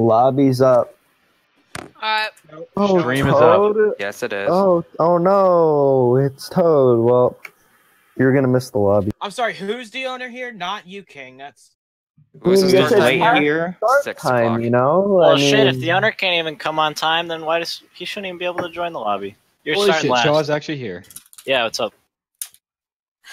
Lobby's up. Alright. Oh, Stream is up. Yes, it is. Oh, oh no, it's Toad. Well, you're gonna miss the lobby. I'm sorry, who's the owner here? Not you, King. That's Who's the Yes, start it's time? our here. Start Six time, o'clock. you know. Well, I oh, shit. If the owner can't even come on time, then why does he shouldn't even be able to join the lobby? You're Holy starting shit, last. Shaw's actually here. Yeah, what's up?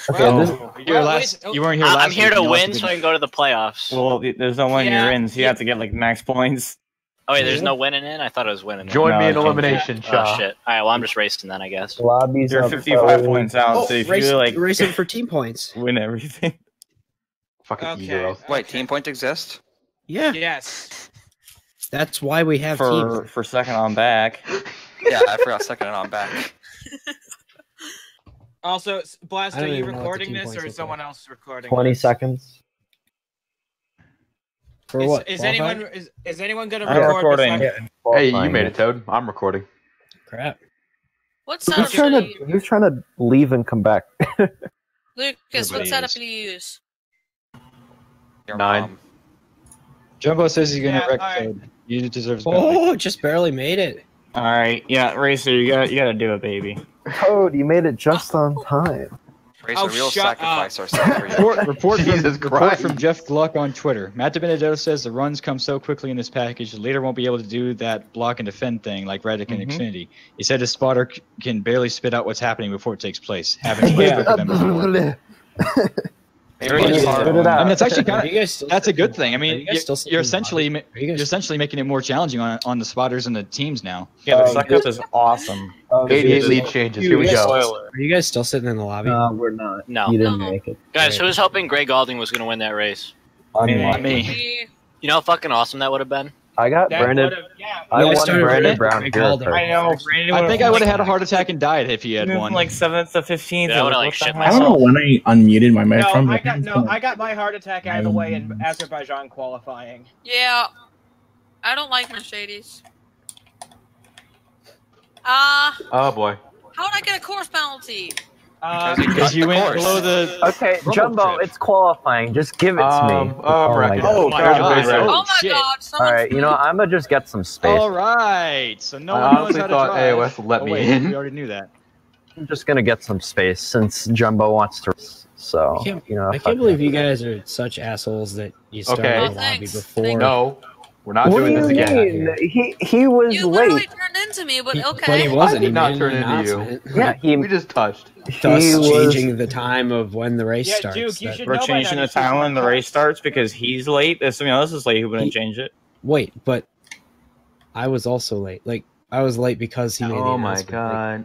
Okay, Well, this- You were Well, last. You weren't here I- last. I'm here week, to win, also so I can go to the playoffs. Well, there's no one Yeah, you're in, so you yeah. have to get like max points. oh wait, there's no winning in. I thought I was winning. Join No, me in can't. elimination, Oh shit! All right, well I'm just racing then, I guess. lobby's You're 55 Toad. points out, Oh, so if race, you like racing for team points. win everything, Fucking okay. ego. Wait, okay. team point exist? Yeah, Yes. that's why we have for teams. for second on back. Yeah, I forgot second and on back. Also, s- Blast, are you even know what the recording this, or is someone else recording? Twenty this? seconds. For Is, what? is qualifying? anyone is, is anyone gonna I'm record recording. the second? Hey, you made it, Toad. I'm recording. Crap. What Who's setup trying should to you Who's trying to leave and come back? Lucas, what Everybody setup is. do you use? Your Nine. Jumbo says he's gonna Yeah, wreck alright. Toad. You deserve better. Oh, just barely made it. All right, yeah, racer, you got you got to do it, baby. Toad, you made it just on time. Race Oh, a real shut sacrifice ourselves for you. Report, report, from, report from Jeff Gluck on Twitter. Matt DiBenedetto says the runs come so quickly in this package, the leader won't be able to do that block and defend thing like Reddick and Mhm. Xfinity. He said his spotter c- can barely spit out what's happening before it takes place. Haven't played Yeah. with them before. Maybe Really it's hard. Spit it out. I mean, it's actually kind of still, that's a good thing. I mean, you you're, still you're essentially ma- you guys you're essentially making it more challenging on on the spotters and the teams now. Yeah, the Um, second is awesome. Oh, 88 lead changes. Here we Yes. go. Are you guys still sitting in the lobby? No, we're not. No. You didn't No. make it. Guys, Right. who was hoping Gray Gaulding was gonna win that race? Me. not. Me. Me. You know how fucking awesome that would have been. I got That Brandon. yeah. I Yeah, I started Brandon Brown Greg here Alden. I know. Brandon I think I would have had a heart attack and died if he had moved won. like seventh to fifteenth. Yeah, I and like, shit? I don't know when I unmuted my microphone. No, microphone. I got no. I got my heart attack out of the way in Azerbaijan qualifying. Yeah. I don't like Mercedes. Ah, Oh boy. how did I get a course penalty? Uh, Because he you went course. below the. Okay, Jumbo, trip. it's qualifying. Just give it to Um, me. oh, my bracket. god. Oh my There's god! Racer. Oh, Oh, my shit! god, All someone you know I'm gonna just get some space. All right, so no I one knows honestly how to thought drive. AOS would let oh, me wait, in. We already knew that. I'm just gonna get some space since Jumbo wants to. So I can't, you know, I can't believe you guys are such assholes that you started Okay. the Oh, lobby before. No, we're not What doing do this you again. mean? He he was You literally late. turned into me, but He- okay. But he wasn't. I did he not made turn into you. Yeah, he We just touched. Thus he was. changing the time of when the race Yeah, starts. Duke, you That- should We're changing the time when the race starts because he's late. If someone else is late, he wouldn't He- change it. Wait, but I was also late. Like I was late because he made the Oh my announcement. Like, god.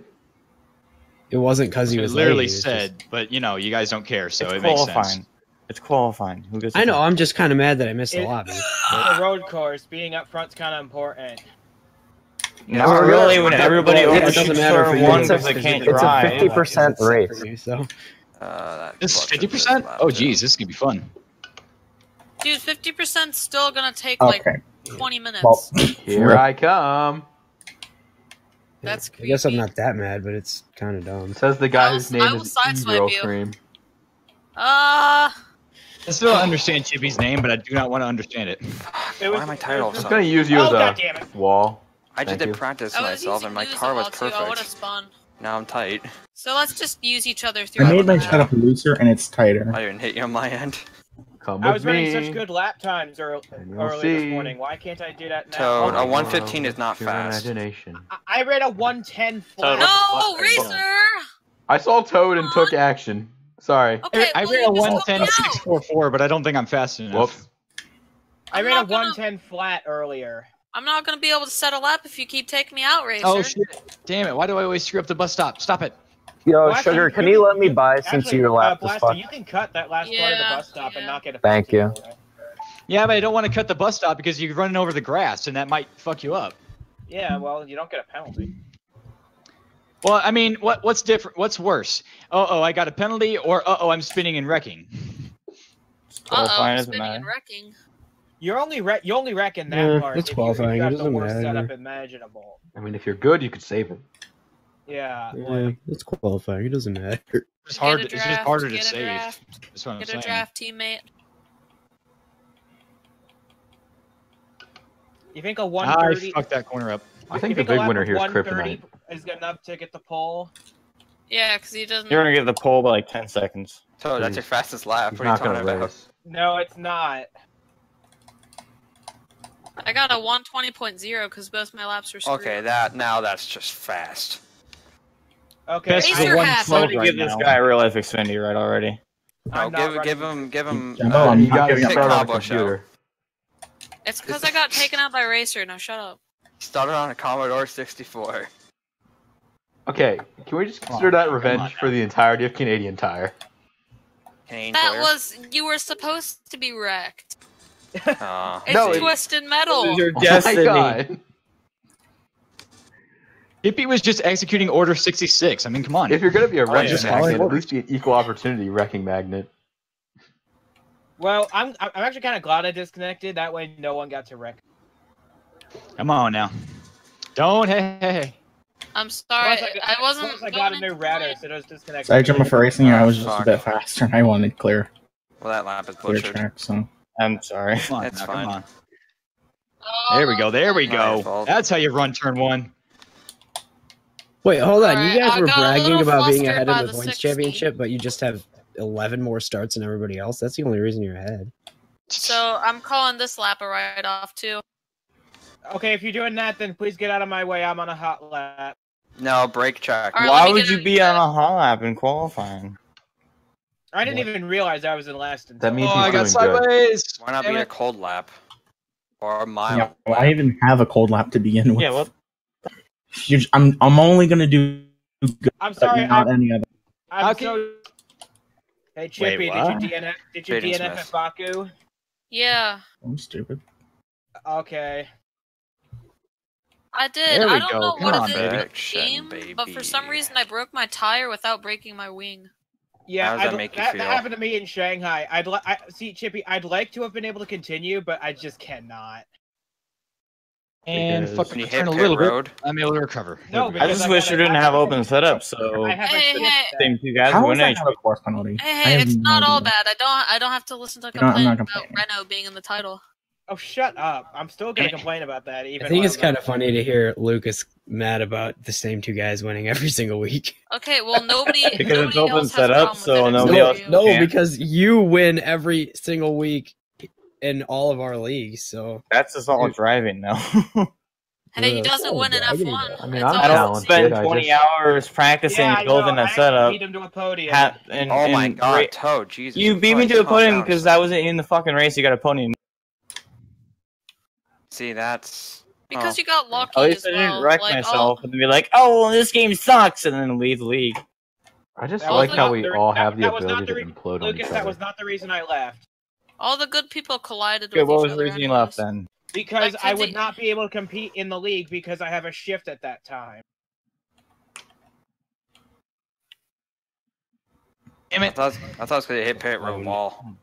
it wasn't because he was literally late. it was said, but you know, you guys don't care, so it's it makes qualifying. sense. It's qualifying. Who gets? I know. the- I'm just kind of mad that I missed the lobby. the road course being up front's kind of important. Not Well, really. When everybody Well, it overshoots doesn't matter for turn you. one It's because a- they can't it's a 50% race. For you, so. Uh, This is fifty percent? Oh, geez, this is gonna be fun. Dude, 50% still gonna take like 20 minutes. Well, Here I come. That's I guess I'm not that mad, but it's kind of dumb. Says the guy whose name I will is sideswipe Euro you. Cream. Uh, I still don't understand Chippy's name, but I do not want to understand it. It was, Why am I tired it all was of a I'm sudden? gonna use you Oh, as a wall. I just Thank did you. practice oh, I myself and my car was lot too. Oh, I would have perfect. spun. Now I'm tight. So let's just use each other through. I throughout. made my the setup looser and it's tighter. I didn't hit you on my end. Come I with was running such good lap times early, early this morning. Why can't I do that now? Toad, Oh, a 115 is not Your fast. Imagination. I, I ran a 110 flat. Toad, No, Racer! I saw Toad and took action. Sorry. Okay, I well, ran a you just one help ten me six out. four four, but I don't think I'm fast enough. Whoops. I I'm ran a not gonna- 110 flat earlier. I'm not gonna be able to settle up if you keep taking me out, Racer. Oh shit! Damn it! Why do I always screw up the bus stop? Stop it! Yo, Well, actually, Sugar, can you you let me by since Actually, your lap uh, is Blaster, you can cut that last part of the bus stop yeah. and not get a Thank you. for. Yeah, but I don't want to cut the bus stop because you're running over the grass, and that might fuck you up. Yeah, well, you don't get a penalty. Well, I mean, what what's different? What's worse? Uh oh, I got a penalty, or uh oh, I'm spinning and wrecking. Uh-oh, Qualifying doesn't spinning matter. and wrecking. You're only re- you only reckon that Yeah, part. it's if you- if qualifying, You it the doesn't worst matter. setup imaginable. I mean, if you're good, you could save it. Yeah. Yeah, it's qualifying. It doesn't matter. It's hard. Get a It's just harder to get a save. draft, That's what I'm Get a draft teammate. You think a I 130? fucked that corner up. I you think the a big winner here is 130 Kryptonite. is enough to get the pole? Yeah, because he doesn't. You're gonna get the pole by like ten seconds. Toad, that's your fastest lap. He's What are you not talking gonna about? race. No, it's not. I got a 120.0 because both my laps were screwed. Okay, that now that's just fast. Okay. Best Raise for your one hat. float Somebody right give this now. guy a real life Xfinity right already. No, I'm not give running give him give him. Jumbo, uh, You got to up. start on a Combo show. computer. It's because I got taken out by Racer. Now shut up. started on a Commodore 64. Okay, can we just consider on, that revenge for the entirety of Canadian Tire? Canadian That Tire. was you were supposed to be wrecked. Uh, It's No, it- twisted metal. This is your Oh destiny. my god! Hippie was just executing Order 66. I mean, come on. If you're gonna be a Oh, wrecking magnet, at least be an equal opportunity wrecking magnet. Well, I'm I'm actually kind of glad I disconnected. That way, no one got to wreck. Come on now. Don't hey hey. hey. I'm sorry. Plus, I, wasn't. Plus, I got a new into router, so it was disconnected. Sorry, Jumbo, for racing you. I was just a bit faster, and I wanted clear, well, that lap is clear butchered. track. So I'm sorry. Come on, That's now, fine. Come on. Oh, There we go. There we go. That's how you run turn one. Wait, hold on. Alright, you guys I were bragging about being ahead by in the the points 60. championship, but you just have 11 more starts than everybody else. That's the only reason you're ahead. So I'm calling this lap a write off too. Okay, if you're doing that, then please get out of my way. I'm on a hot lap. No, brake track. Alright, let Why would you be on a hot lap in qualifying? I didn't What? even realize I was in last. Until That means Oh, he's I got doing good. sideways. Why not Damn be a cold lap? Or a mild yeah, lap? why even have a cold lap to begin with? Yeah, what? You're, j- I'm I'm only gonna do good, I'm but sorry. not I'm, any other. I'm How can- so. Hey Chippy, what? did you DNF? Did you Jaden DNF Smith. at Baku? Yeah, I'm stupid. Okay. I did. There we I don't go. know Come what on, it is in the baby. game, but for some reason I broke my tire without breaking my wing. Yeah, How does that I'd- make you that, feel? that happened to me in Shanghai. I'd li- I, see Chippy. I'd like to have been able to continue, but I just cannot. And Because- fucking you turn hit a pit little bit. road. I'm able to recover. No, I just I wish got you didn't I have open setup, so I have a Hey, hey. set. same two guys How win is that race. not a course penalty? Hey, hey, it's no not all bad. I don't. I don't have to listen to You know, complain about complaining. Renault being in the title. Oh, shut up! I'm still gonna complain about that. Even I think it's kind of funny to hear Lucas mad about the same two guys winning every single week. Okay, well nobody. Because it's open else has a setup, so nobody no, else- no, Yeah. because you win every single week in all of our leagues. So That's just all driving now. Hey, he doesn't oh, win in I F1. mean, I mean, It's I'm I don't always- talented, spend 20 just- hours practicing Yeah, building know, a I setup. Beat him to a podium. Ha- and, Oh my and god, ra- Toad, Jesus. You beat me to a calm podium down. because I wasn't in the fucking race. You got a podium. See, that's. because oh. you got lucky At least as I well. didn't wreck like, myself All, and be like, "Oh, well, this game sucks," and then leave the league. I just That like how we the- all that- have the that was not ability the to re- implode on Lucas, each that was not the reason I left. all the good people collided Okay, with what each was the reason you left then? Because Like, I would you- not be able to compete in the league because I have a shift at that time. Damn I it. thought, I thought it was going to hit pit road wall.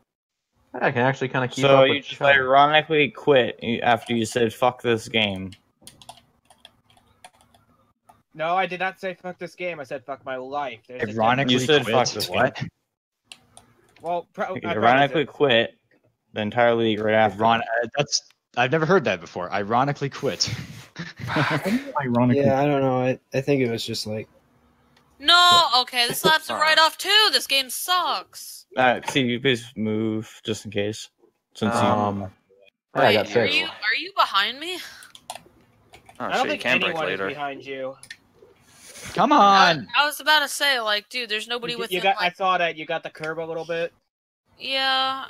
I can actually kind of keep So up you with just Sean. ironically quit after you said "fuck this game." No, I did not say fuck this game. I said fuck my life. There's Ironically, You said quit. fuck this what? difference. Well, pro- I ironically did. quit the entire league right after. Iron- uh, that's I've never heard that before. Ironically, quit. Ironically, yeah, I don't know. I, I think it was just like No, okay, this lap's a Alright. write off too. This game sucks. Uh, see, you please move just in case. Since Um, yeah, I Wait, got are you are you behind me? Oh, I don't shit, think can break anyone is behind you. Come on. I was about to say, like, dude, there's nobody You, within. you got. I like, saw that you got the curb a little bit. yeah,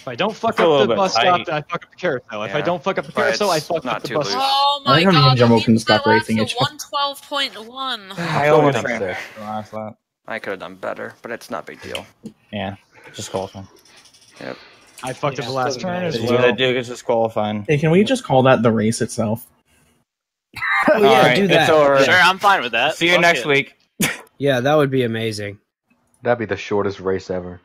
If I don't fuck up the bit bus tight. stop, then I fuck up the carousel. If I don't fuck up the But carousel, I fuck not up the too bus loose. stop. Oh I my think me and god, Jumbo that can means stop racing a each other. 112.1. I Still almost got ran six. last lap. I could have done better, but it's not a big deal. Yeah, just qualifying. Yep. I fucked Yeah, up the last doesn't turn matter. as well. that Duke is just qualifying. hey, can we just call that the race itself? Oh yeah, Alright, do it's that. over. Sure, I'm fine with that. See you Fuck next it. week. Yeah, that would be amazing. That'd be the shortest race ever.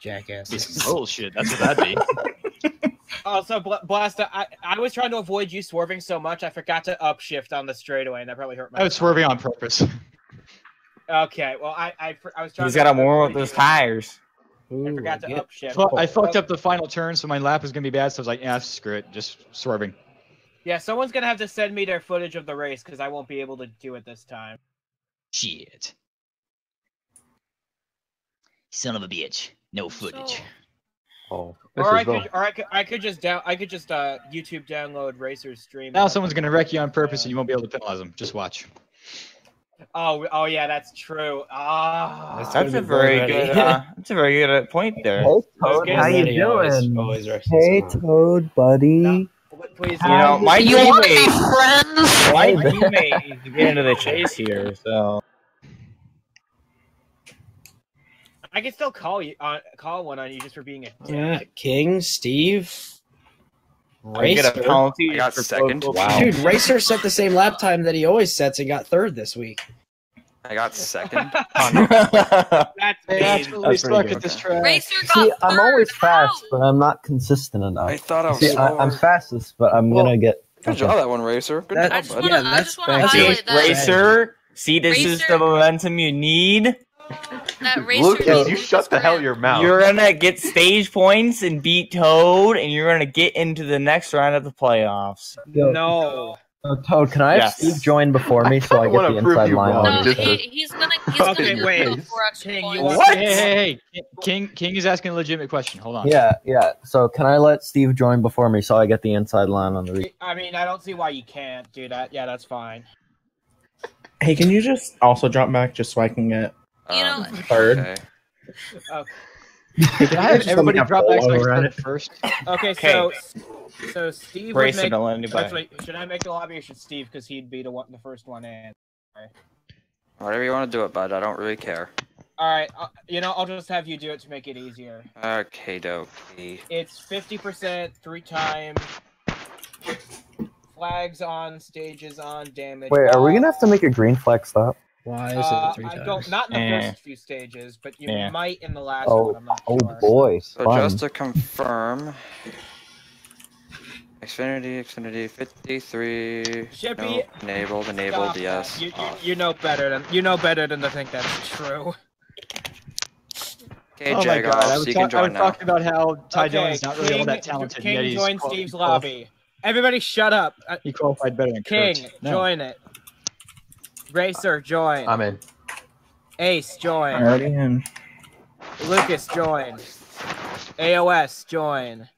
Jackass. Be some bullshit. That's what that'd be. Oh, also, Bla- Blasta, I, I was trying to avoid you swerving so much, I forgot to upshift on the straightaway, and that probably hurt my. I was swerving on purpose. Okay, well, I I, I was trying. He's to got to avoid warm up those tires. I forgot to get- upshift. Fu- I fucked up the final turn, so my lap is gonna be bad. So I was like, yeah, screw it, just swerving. Yeah, someone's gonna have to send me their footage of the race because I won't be able to do it this time. Shit. Son of a bitch. No footage. Oh, this Or I the- could, or I could, I could just down, I could just uh YouTube download Racer's stream. Now someone's gonna wreck you on purpose, and you won't be able to penalize them. Just watch. Oh, oh yeah, that's true. Ah, That's a very good. Uh, that's a very good uh, point there. Hey, Toad, Good how you buddy, always- doing? always Hey, on. Toad, buddy. please. You know, my You want to be teammate, friends? my teammate is getting into the chase here. So I can still call you, uh, call one on you just for being a. Yeah, King, Steve. I get a penalty. I got for second. Wow. Dude, Racer set the same lap time that he always sets and got third this week. I got second. That's They mean. absolutely That's pretty suck good. at this track. Racer got See, I'm always fast, but I'm not consistent enough. I thought I was See, I, I'm slower. fastest, but I'm Well, gonna get. Good job, that one, Racer. Good That- job, just wanna, Yeah, I that's just want to. See, highlight that. racer. See, this is the momentum you need. That racer. Lucas, made you shut the hell your mouth. You're gonna get stage points and beat Toad, and you're gonna get into the next round of the playoffs. Yo, No. uh, Toad, can I have Yes. Steve join before me so I, I get the inside line on No, he, he's gonna he's Okay, gonna wait. do it King, you points. Hey, hey, hey, King, King is asking a legitimate question. Hold on. Yeah, yeah. So can I let Steve join before me so I get the inside line on the re- I mean, I don't see why you can't do that. Yeah, that's fine. Hey, can you just also drop back just so I can get You know- Um, third? okay. Hey, Can I have just let me everybody drop back so I can over first? Okay, Okay. so so Steve would make. anybody. Actually, should I make the lobby or should Steve? Because he'd be the one, the first one in. Whatever you want to do it, bud. I don't really care. All right, uh, you know, I'll just have you do it to make it easier. Okay, dokie. It's fifty percent three times. Flags on, stages on, damage. Wait, are we gonna have to make a green flag stop? Why is Uh, it three I times? don't, not in the Eh. first few stages, but you Yeah. might in the last Oh, one. I'm not oh sure. boy, So fun. just to confirm, Xfinity, Xfinity, 53. Shippy, No, enabled, enabled, Stop yes. You, you, you know better than you know better than to think that's true. Okay, oh my Jagoff, god, I so was, you ta- can I was talking about how Ty okay, Dillon's not really all that talented. King yet he's joined Steve's qual- lobby. Everybody, shut up. Uh, He qualified better than King, Kurt. No. join it. Racer, join. I'm in. Ace, I join. already in. Lucas, join. AOS, join.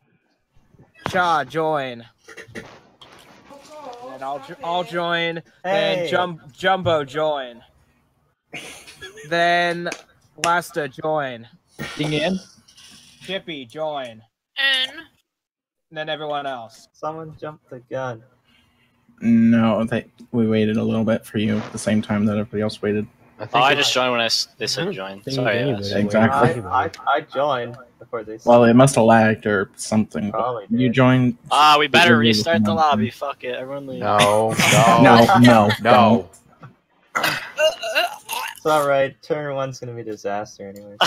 Cha, join. And I'll, jo- I'll join. Then Jum- Jumbo, join. then Lasta, join. Ding in. Chippy, join. And And then everyone else. Someone jumped the gun. No, they, we waited a little bit for you at the same time that everybody else waited. I think Oh, I just joined when I s- they I said don't join. Sorry. anybody yes. Exactly. I, I, I joined before they Well, it must have lagged or something. but Probably You joined. Ah, we better restart the someone- lobby. Fuck it, everyone leave. No, no, No, no, no. It's alright. Turn one's gonna be a disaster anyway.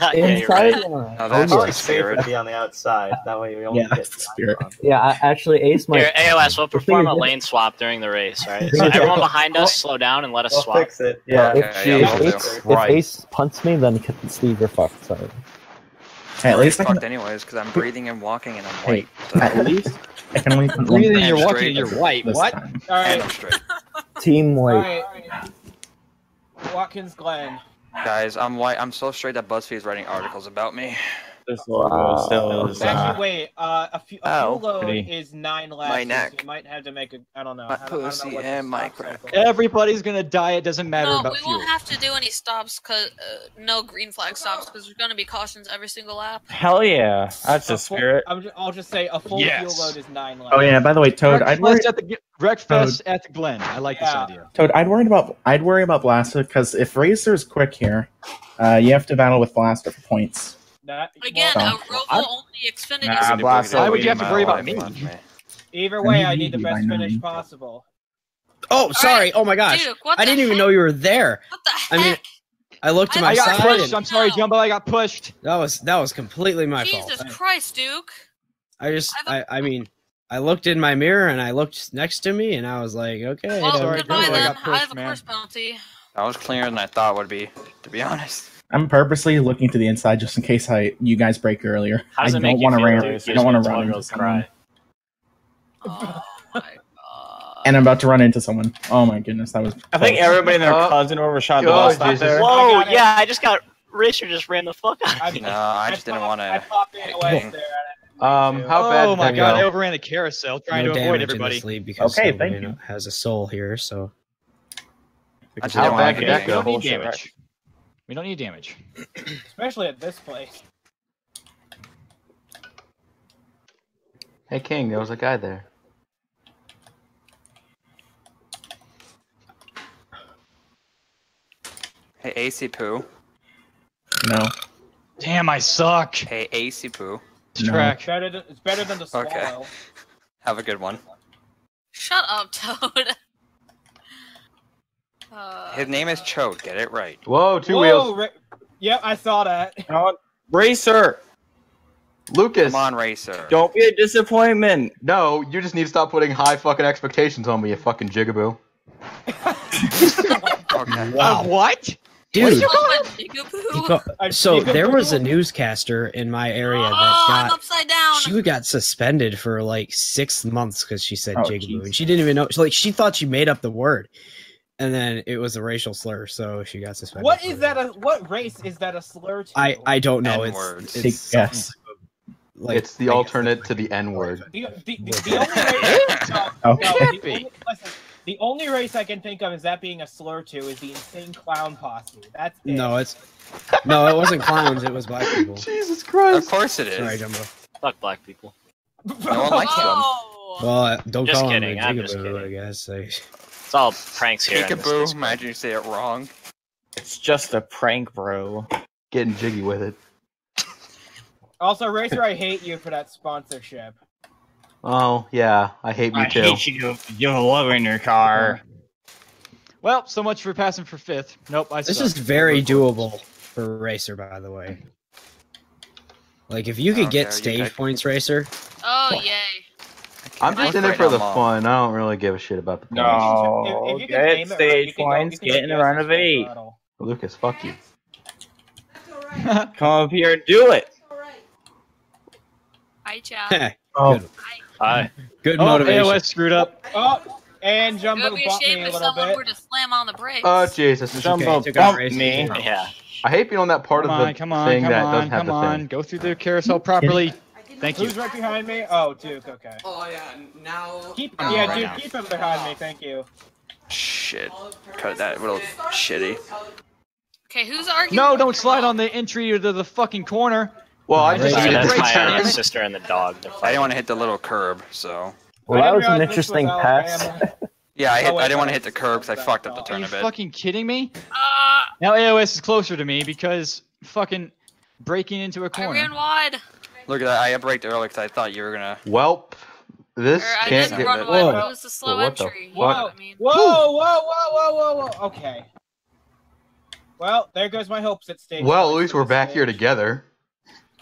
yeah, Inside right. line. Now Oh, that's yeah. safer spirit. to be on the outside. That way we only Yeah, get that's the spirit. Yeah, I, actually, Ace might. Here, AOS, we'll perform a lane swap during the race, alright? The So everyone behind us, slow down and let us We'll swap. fix it. Yeah, Yeah. if, Okay, yeah, we'll Ace, if Right. Ace punts me, then Steve, you're fucked. Sorry. Hey, at least I can. fucked anyways, because I'm breathing and walking and I'm Hey, white. So, at least I can only put one Breathing, thing you're walking, straight. and you're white. What? time. All and right, I'm straight. Team white. right. Watkins Glen. Guys, I'm white. I'm so straight that BuzzFeed's writing articles about me. This logo Wow. still is. Actually, Uh, wait. Uh, a, few, a Ow, fuel load pretty. is nine laps. My so neck. You might have to make a. I don't know. My I don't, I don't know pussy and my crack. cycle. Everybody's gonna die. It doesn't matter no, about we fuel. won't have to do any stops, cause uh, no green flag stops, because there's gonna be cautions every single lap. hell yeah, that's A the full- spirit. I'm ju- I'll just say a full Yes. fuel load is nine laps. Oh yeah. By the way, Toad, I'd worry. At the Wreckfest at the Glen. I like Yeah. this idea. Toad, I'd worry about. I'd worry about Blaster because if Racer's quick here, uh, you have to battle with Blaster for points. That, Again, Well, a Rovo I'm- only Xfinity. Nah, system. blast Why it. would you have to worry about me? Either way, I need the best finish nine. possible. Oh, sorry. Oh my gosh. Dude, what I didn't even know you were there. What the I mean, heck? I looked to I my I got side. pushed. And I'm sorry, No. Jumbo. I got pushed. that was that was completely my Jesus fault. Christ, Duke. I just I've- I I mean I looked in my mirror and I looked next to me and I was like, okay. Well, sorry, goodbye Jumbo, I then. I pushed, have a man. course penalty. That was cleaner than I thought it would be, to be honest. I'm purposely looking to the inside just in case I you guys break earlier. How I don't want to feel, ram. I don't want to run total into cry. someone. Oh. And I'm about to run into someone. Oh my goodness, that was. I think close. everybody and their Oh. cousin overshot the Oh, bus stop there. Whoa, I yeah, I just got Racer just ran the fuck out. Of I, No, I just didn't want to. popped in away King. there. Um, how bad oh my that god, I overran the carousel trying no to avoid everybody. in this because Okay, Silvermane thank you. has a soul here. So I just How didn't bad want did that go? We don't need damage. We don't need damage. Especially at this place. Hey King, there was a guy there. Hey, AC Poo. No. Damn, I suck. Hey, AC Poo. This No. track. It's better than, it's better than the swallow. Okay. Have a good one. Shut up, Toad. Uh, His name is Chode. Get it right. Whoa, two Whoa, wheels. Ra- yep, I saw that. Oh, Racer, Lucas. Come on, Racer. don't be a disappointment. No, you just need to stop putting high fucking expectations on me, you fucking jigaboo. Okay. Uh, what? dude, oh, my he jigaboo. got- A so there was a newscaster in my area Oh, that I'm got upside down. she got suspended for like six months because she said Oh, jigaboo, jeez. and she didn't even know. So like she thought she made up the word, and then it was a racial slur, so she got suspended. What for is it. that? A, what race is that a slur to? I I don't know. N-words. It's, Take it's a guess. something Like it's the I alternate to the N word. The, the, the, the only race. No, no, Okay. the, Can't be. only, listen, the only race I can think of is that being a slur to is the insane clown posse. That's it. No, it's no, it wasn't clowns. It was black people. Jesus Christ! Of course it is. Sorry, Jumbo. Fuck black people. No one likes them. Oh. Well, uh, don't Just call kidding, him a I'm just jigaboo, I guess. Like, It's all pranks here. in this Peekaboo. Imagine you say it wrong. It's just a prank, bro. Getting jiggy with it. Also, Racer, I hate you for that sponsorship. Oh, yeah, I hate me I too. hate you. You have a lover in your car. Well, so much for passing for fifth. Nope, I this suck. is very doable for Racer, by the way. Like, if you could Okay, get you stage pick. points, Racer. Oh, yay. I'm just in it for the Mom. fun. I don't really give a shit about the points. No, If- if you can get name it right, stage you can go- points, you get in a guess round of eight. throttle. Lucas, fuck you. Come up here and do it. Hi, chat. Good, Oh, good, Hi. good oh, motivation. AOS screwed up. Oh, and It Jumbo would be a bumped shame me a if little someone bit. were to slam on the brakes. Oh, Jesus. It's Jumbo okay, took out bumped me. Yeah. I hate being on that part Come of the on, come on, thing come that on, doesn't have come the on. thing. Go through the carousel properly. Thank you. Who's right behind me? Oh, Duke. Okay. Oh yeah, now. Keep Oh, yeah, right Duke. now. Keep him behind me. Thank you. Shit. Cut that little shitty. Okay, who's arguing? No, don't slide on the entry to the fucking corner. Well, I just Right. Sorry, that's to my down. uh, sister and the dog. I fighting. didn't want to hit the little curb, so. Well, that was an interesting was pass. Yeah, I hit. Oh, wait, I didn't want to hit the curb because I fucked up the turn you a bit. fucking kidding me? Uh, Now AOS is closer to me because fucking breaking into a corner. I ran wide. Look at that. I braked earlier because I thought you were gonna. Welp. This Or I can't didn't get. run Whoa. but it was a slow What the entry. fuck? I mean, Whoa, whoa, whoa, whoa, whoa, whoa. Okay. Well, there goes my hopes at stage. Well, at least we're back stage. here together.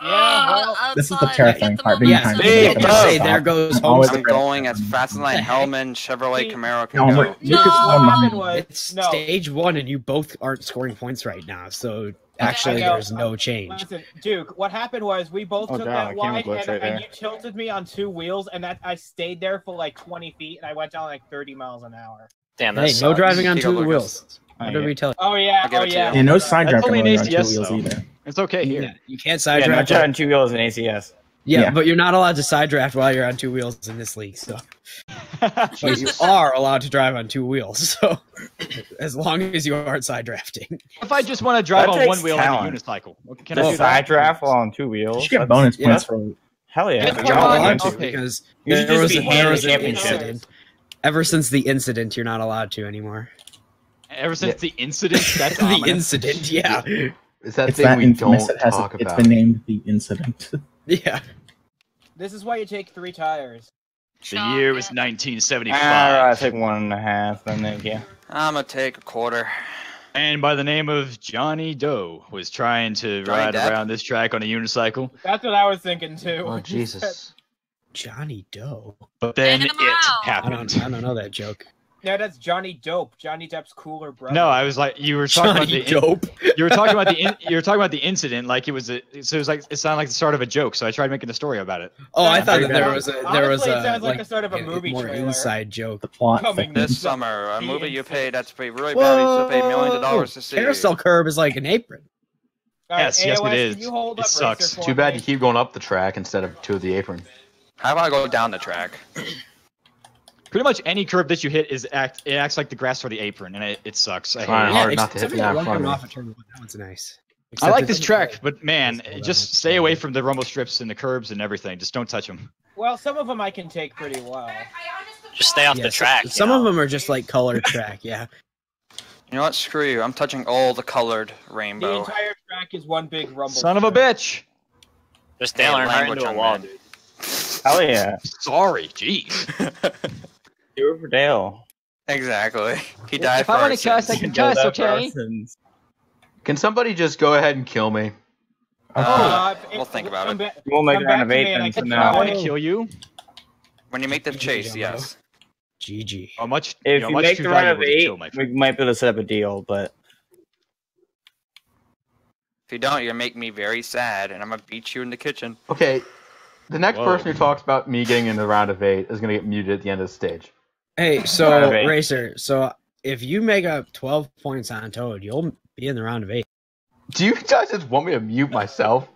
uh, well, This is the terrifying the part, being momentum. behind Yeah, you. Say there goes I'm home. I'm going as fast as my Hellman Chevrolet Camaro can No, go. we're- No, Lucas is what one happened behind. was It's no. stage one, and you both aren't scoring points right now. So actually, there's no change. Listen, Duke. What happened was we both Oh, took damn, that the wide, and, right and you tilted me on two wheels, and that I stayed there for like 20 feet, and I went down like 30 miles an hour. Damn, that Hey, no driving on two wheels. What did we tell you? Oh yeah, oh yeah. And no side That's drive only an on two wheels though. either. It's okay here. Yeah, you can't side Yeah, no draft. driving two wheels in ACS. yeah, Yeah. but you're not allowed to side draft while you're on two wheels in this league. So, but you are allowed to drive on two wheels. So, as long as you aren't side drafting. if I just want to drive That on one wheel on a talent. unicycle, can The I do side that? draft while on two wheels. You get That's- bonus yeah. points for Hell yeah. It's You're You're not not allowed allowed to to. because You should there was, be a, there was an incident. Ever since the incident, you're not allowed to anymore. Ever since Yeah. the incident, that's the ominous. incident, yeah, It's that it's thing that we infamous. don't It has talk it's about. been named the incident. yeah. This is why you take three tires. The year was 1975, ah, I take one and a half, then thank you. I'm gonna take a quarter. and by the name of Johnny Doe was trying to Johnny ride Depp? around this track on a unicycle, That's what I was thinking too. Oh Jesus! Johnny Doe. but then it him out. I happened. don't. I don't know that joke. No, that's Johnny Dope. Johnny Depp's cooler brother. No, I was like, you were talking Johnny about the Dope. you were talking about the in, you were talking about the incident like it was a so it was like it sounded like the start of a joke. So I tried making a story about it. Oh, I thought that there was a there was Honestly, it a sounds like like, the start of a movie more trailer. inside joke. The plot Coming. This summer, a movie you insane- paid that's paid really bad. You still paid millions of dollars to see. Carousel curb is like an apron. All right, Yes, yes, it AOS, is. Can It sucks. Too bad you keep going up the track instead of to the apron. How about I go down the track? Pretty much any curve that you hit is act it acts like the grass for the apron, and it, it sucks. I hate Trying it. hard Yeah, not to hit except the for guy that one front of coming me. off of turn one. That one's nice. I like this track, but man, Let's go down just stay away from the rumble strips and the curbs and everything. Just don't touch them. Well, some of them I can take pretty well. Just stay off Yeah, the track. you Some of them are just like colored track. Yeah. You know what? Screw you. I'm touching all the colored rainbow. The entire track is one big rumble. Son of a bitch! Just Hey, Dale Earnhardt language into a on wall, dude. Hell yeah. Sorry, jeez. Do it for Dale. exactly. He died If I want to first. cast, I can Go cast. that far Okay. Can somebody just go ahead and kill me? Uh, if- We'll think about it. back- We'll make come it round back of to eight me and I then I want to kill you. When you make the chase, Jumbo. yes. GG. How much? If you, know, you much make the round of eight, kill, my we might be able to set up a deal, but If you don't, you're gonna make me very sad, and I'm gonna beat you in the kitchen. Okay, the next Whoa. person who talks about me getting in the round of eight is gonna get muted at the end of the stage. Hey, so Round of eight. Racer, so if you make up 12 points on Toad, you'll be in the round of eight. Do you guys just want me to mute myself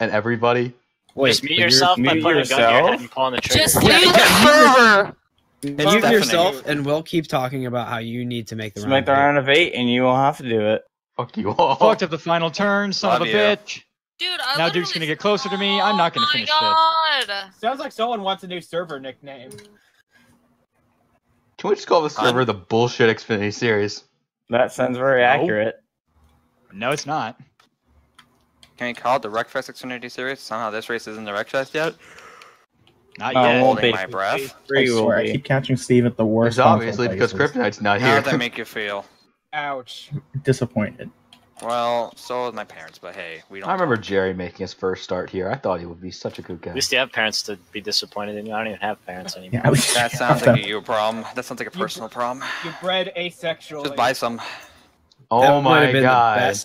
and everybody? Just mute yourself by mute putting a gun to your yourself? head and pulling the trigger. Just Yeah, leave the server. Mute deafening. yourself, and we'll keep talking about how you need to make the just round. make the of eight. round of eight, and you will have to do it. Fuck you all. Fucked up the final turn, son Love of a you. bitch. Dude, I Now Duke's gonna get closer to me. I'm not gonna oh finish my fifth. god. Sounds like someone wants a new server nickname. Can we just call this server the bullshit Xfinity series? That sounds very No. accurate. No, it's not. Can we call it the Wreckfest Xfinity Series? Somehow this race isn't the Wreckfest yet. Not Oh, yet. won't Holding be. my breath. I Three will swear, I keep catching Steve at the worst. It's obviously because places. Kryptonite's not How here. does that make you feel? Ouch. Disappointed. Well, so is my parents, but hey, we don't. I remember talk. Jerry making his first start here. I thought he would be such a good guy. At least you have parents to be disappointed in you. I don't even have parents anymore. Yeah, least That sounds have like that. a you problem. That sounds like a personal problem. You bred asexually. Just buy some. Oh That my god!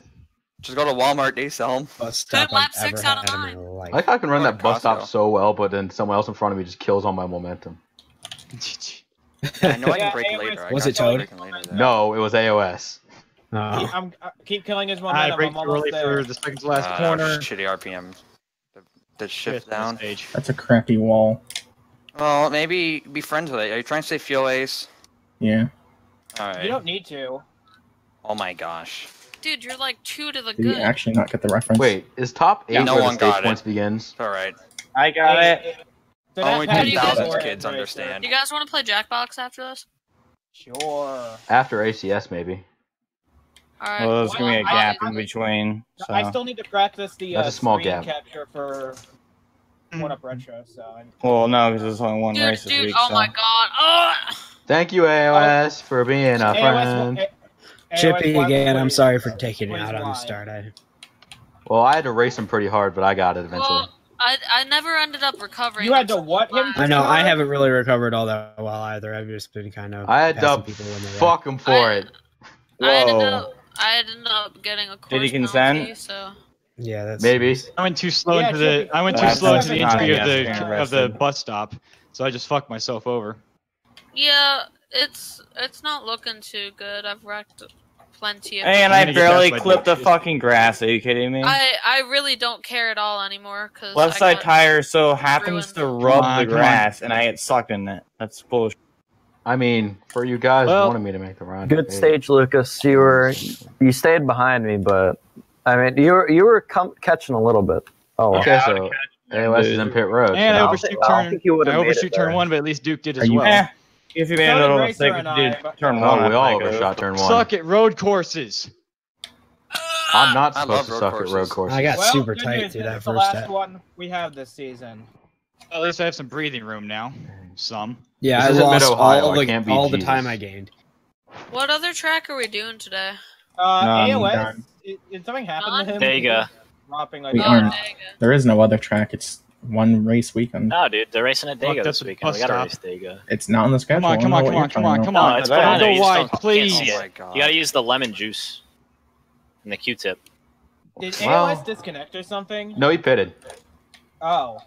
Just go to Walmart. They sell them. bus stop lap I've six ever out of had nine. I like how I can run that bus stop so well, but then someone else in front of me just kills all my momentum. I know I can break AOS later. I Was it Toad? breaking later, though. No, it was AOS. Oh. I'm, I keep killing his I break I'm early there. for the second to last Uh, corner. Shitty RPM. The, the shift Fifth down. Stage. That's a crappy wall. Well, maybe be friends with it. Are you trying to say fuel ace? Yeah. All right. You don't need to. Oh my gosh. Dude, you're like two to the Did you good. actually not get the reference? Wait, is top eight Yeah, no where the one stage got it. points begins? All right. I got Hey, it. hey, they're Only patching 10,000 kids Racer. understand. You guys want to play Jackbox after this? Sure. After ACS, maybe. All right. Well, there's gonna be a gap I- in between. So. I still need to practice the uh, That's a small screen gap. capture for one up retro. So I'm- Well, no, because there's only one Dude, race this dude, week. oh so. my god. Ugh. Thank you, AOS, for being a AOS friend. A- AOS Chippy again. I'm sorry for taking it out on why? the start. I, Well, I had to race him pretty hard, but I got it eventually. Well, I I never ended up recovering. You had to what him? I know I haven't really recovered all that well either. I've just been kind of. I had passing to people when they wreck. fuck him for I- it. I ended Whoa. Up I ended up getting a course Did he penalty, consent? so Yeah, that's Maybe. I went too slow Yeah, into the. I went too slow into the not entry of the of the bus stop, so I just fucked myself over. yeah, it's it's not looking too good. I've wrecked plenty of. And I'm I gonna get barely that clipped the fucking grass. Are you kidding me? I I really don't care at all anymore because Left side tire so happens to rub on, the grass, and I get sucked in it. That's bullshit. I mean, for you guys Well- wanted me to make the round. Good stage, Lucas. You were you stayed behind me, but I mean you were you were com- catching a little bit. Oh, well. Okay, so AOS is in pit road. And I so- overshoot well, I turn. think you would've I made it overshoot turn there. one, but at least Duke did as you- well. Eh, if you made So a did little mistake, and dude, I, but- turn Oh, one. we all it overshot turn one. Suck at road courses. I'm not I supposed to road suck at road courses. I got well, super tight news, through this that is the first last step. one we have this season. At least I have some breathing room now. Some. Yeah, This I is in lost Mid-Ohio, all I the can't beat all the time I gained. What other track are we doing today? Uh, None, AOS. none. Did, did something happen to him? There you go. Dropping like We Oh, aren't. There is no other track. It's one race weekend. No, dude, they're racing at Dega this weekend. We gotta stop. race Dega. It's not on the schedule. Come on, come don't on, come on, come on, No, it's Don't go wide, please. Oh my God. You gotta use the lemon juice and the Q-tip. Did Well- AOS disconnect or something? No, he pitted. Oh.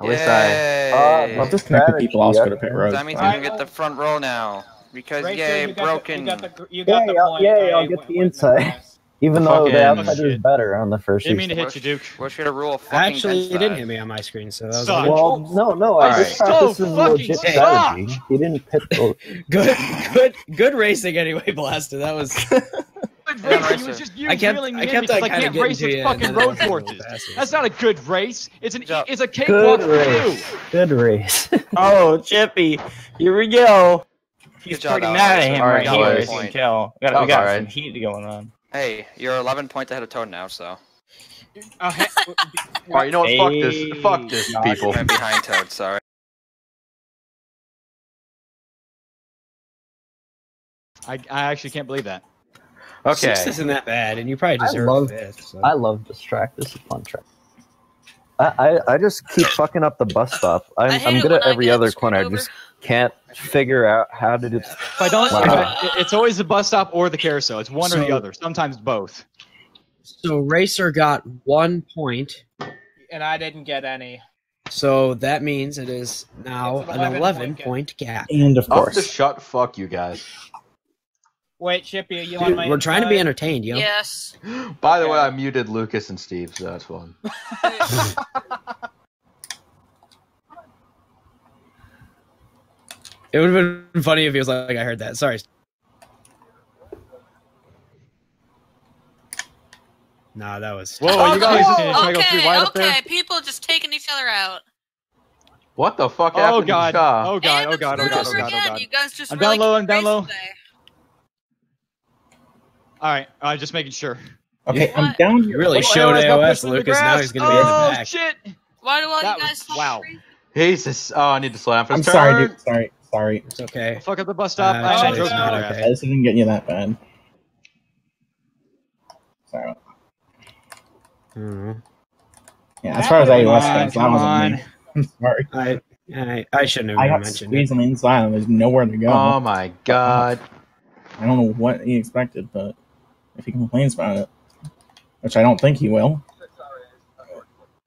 At least I. Yay. Uh, Well, disconnected people also go to pit road. that means so- we can get the front row now. Because Racer, yay, you got broken. The, you got the, you got Yay, the I'll, point. yay, I'll get the inside. class. Even though the Fucking outside was better on the first Didn't mean to hit you, Duke. Wish we had a rule of fucking Actually, ten it didn't hit me on my screen, so that was Suck. Well, no, no, I Alright. just thought this was fucking legit suck. strategy. He didn't pit the. good, good, good racing anyway, Blaster. That was. Yeah, It was just you I kept- reeling me I in kept, because like, I can't getting race to with fucking road I was a little forces. That's not a good race. It's an job. it's a cakewalk Good for you. race. Good race. Oh, Chippy, here we go. He's Good job, pretty Alex. mad at him Alright, right here. boys. as you can tell. We got, we got alright. some heat going on. Hey, you're 11 points ahead of Toad now, so. Uh, oh, he- Alright, you know what? Fuck this. Fuck this, people. I'm behind Toad, sorry. I, I actually can't believe that. Okay. Six isn't that bad, and you probably I deserve love- fifth. So. I love this track. This is a fun track. I, I, I just keep fucking up the bus stop. I I'm, I'm good at every other screwed corner. I just can't figure out how to do. If I don't, Wow. it- it's always the bus stop or the carousel. It's one or the other. Sometimes both. So Racer got one point, and I didn't get any. so that means it is now an an 11 eleven point point gap. And of Up course, to shut fuck you guys. Wait, Chippy, are you on my we're trying to be entertained, yo. Yes. By the way, I muted Lucas and Steve, so that's fun. It would have been funny if he was like, "I heard that." Sorry. Nah, that was. Whoa, you guys Oh, can I go three okay, wide up there? okay. People just taking each other out. What the fuck Oh happened god. to Shaw? Oh god. And Oh the god. Oh, oh god. Oh screws god. Oh again. god. You guys just I'm really down low, I'm keep down low. racing today. All right. Uh, just making sure. okay, I'm What? down You here. really Oh, showed AOS got AOS, pushed in the Lucas. Now he's gonna be in the Oh back. shit. Why do all That you guys was- wow. Jesus. Oh, I need to slam for I'm turn. sorry, dude. Sorry, sorry. It's okay. Fuck up the bus stop. Uh, Actually, actually, I drove it's through not the okay. I just didn't get you that bad. Sorry. Mhm. Yeah, as far as Come AOS on, goes, that come wasn't on. me. I'm sorry. I, I I shouldn't have I even got mentioned squeezed it. on the inside and there's nowhere to go. Oh my god. I don't know what he expected, but if he complains about it, which I don't think he will,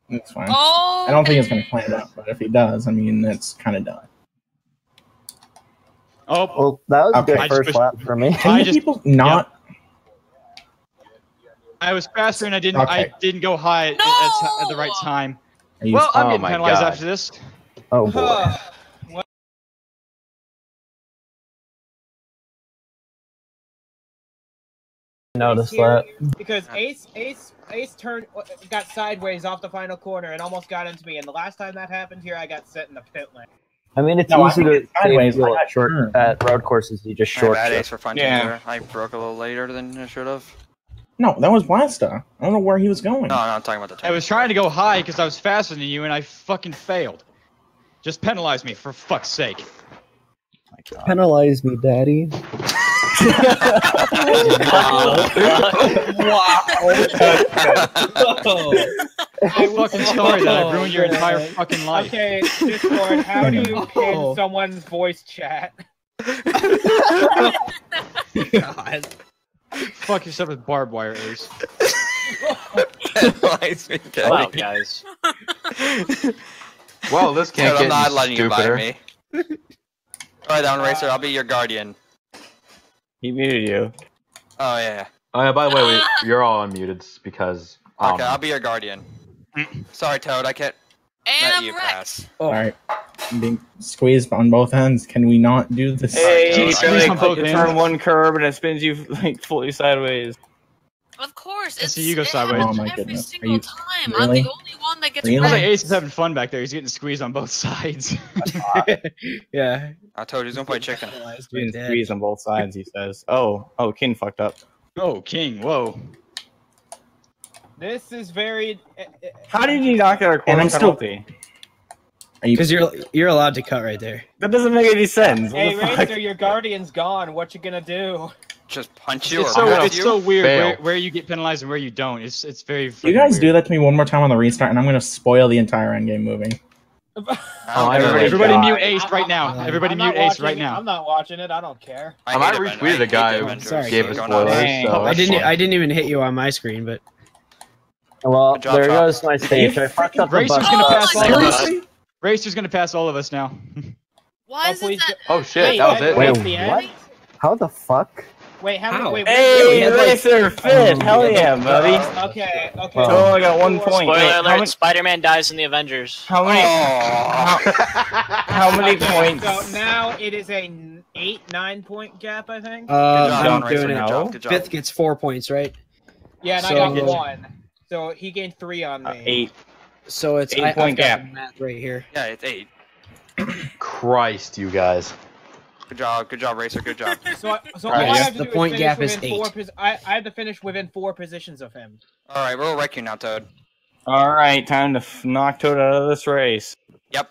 it's fine. Oh. I don't think he's going to complain about it, but if he does, I mean, it's kind of done. Oh, Well, that was a good I just first lap for me. Can I just- people not? I was faster and I didn't. Okay. I didn't go high at, at, at the right time. Well, I'm Oh getting my penalized God. after this. Oh boy. Notice that. because Ace Ace Ace turned uh, got sideways off the final corner and almost got into me. And the last time that happened here, I got set in the pit lane. I mean, it's No, I easy to it's sideways, feel I at short turned. at road courses. You just short bad ace for fun Yeah. here. I broke a little later than I should have. No, that was Blasta. I don't know where he was going. No, no, I'm talking about the I was trying to go high because I was faster than you and I fucking failed. Just penalize me for fuck's sake. Oh penalize me, daddy. I'm fucking sorry that I ruined your entire fucking life. Okay, Discord, how do you Oh. pin someone's voice chat? God. Fuck yourself with barbed wire, Ace. Penalize me, Wow, guys. Well, this can't Dude, get I'm not any letting you buy me. Alright, down racer, I'll be your guardian. He muted you. Oh yeah. Oh yeah. By the way, we, you're all unmuted because. Um, Okay, I'll be your guardian. Sorry, Toad, I can't And let I'm you wrecked. pass. All right, I'm being squeezed on both ends. Can we not do this? Hey, Toad, you I really can click poke turn one curb and it spins you like fully sideways. Of course, I it's see you go sideways. Oh my every goodness. Are single you- time. I'm the only one that gets Really? Sounds like wrecked. Ace is having fun back there. He's getting squeezed on both sides. yeah. I told you, he's gonna play chicken. Penalized Being with that. squeezed on both sides, he says. Oh, oh, King fucked up. oh, King, whoa. This is very. eh, eh, How did you knock out a And corner I'm still- penalty? Are you? Because you're you're allowed to cut right there. That doesn't make any sense. What Hey, the fuck? Racer, your guardian's gone. What you gonna do? Just punch you It's or so punch it's you? so weird where, where you get penalized and where you don't. It's it's very. You guys weird. do that to me one more time on the restart, and I'm gonna spoil the entire endgame movie. Oh, Everybody, everybody mute Ace right now. I'm- Everybody I'm mute Ace watching right it. now. I'm not watching it. I don't care. I might hate retweeted Aven- I a hate guy who Sorry, gave us Going spoilers. so I didn't. fine. I didn't even hit you on my screen, but Well, job, there Chop. goes my stage. I fucked up Racer's bus gonna Oh pass all of us. Seriously? Racer's gonna pass all of us now. Why Oh, is it that? Oh shit, Wait, that was wait, it. wait. Wait, At the end? what? How the fuck? Wait, how many? How? Wait, Hey, had, like- Racer fifth. Hell yeah, buddy. Okay, okay. Oh. I got one point. Spoiler Wait, how alert: many? Spider-Man dies in the Avengers. How many? Oh. How many Okay, points? So now it is a n- eight, nine point gap, I think. uh, job, I'm Don Racer, doing good job, good job. Fifth gets four points, right? yeah, and so- I got one. So he gained three on me. Uh, eight. So it's Eight I, point I've gap. the math right here. Yeah, it's eight. Christ, you guys. Good job, good job, Racer. Good job. So, I- so Alright, I yes, have to the do point is gap finish is within four eight. I, I have to finish within four positions of him. All right, we'll wreck you now, Toad. All right, time to f- knock Toad out of this race. Yep.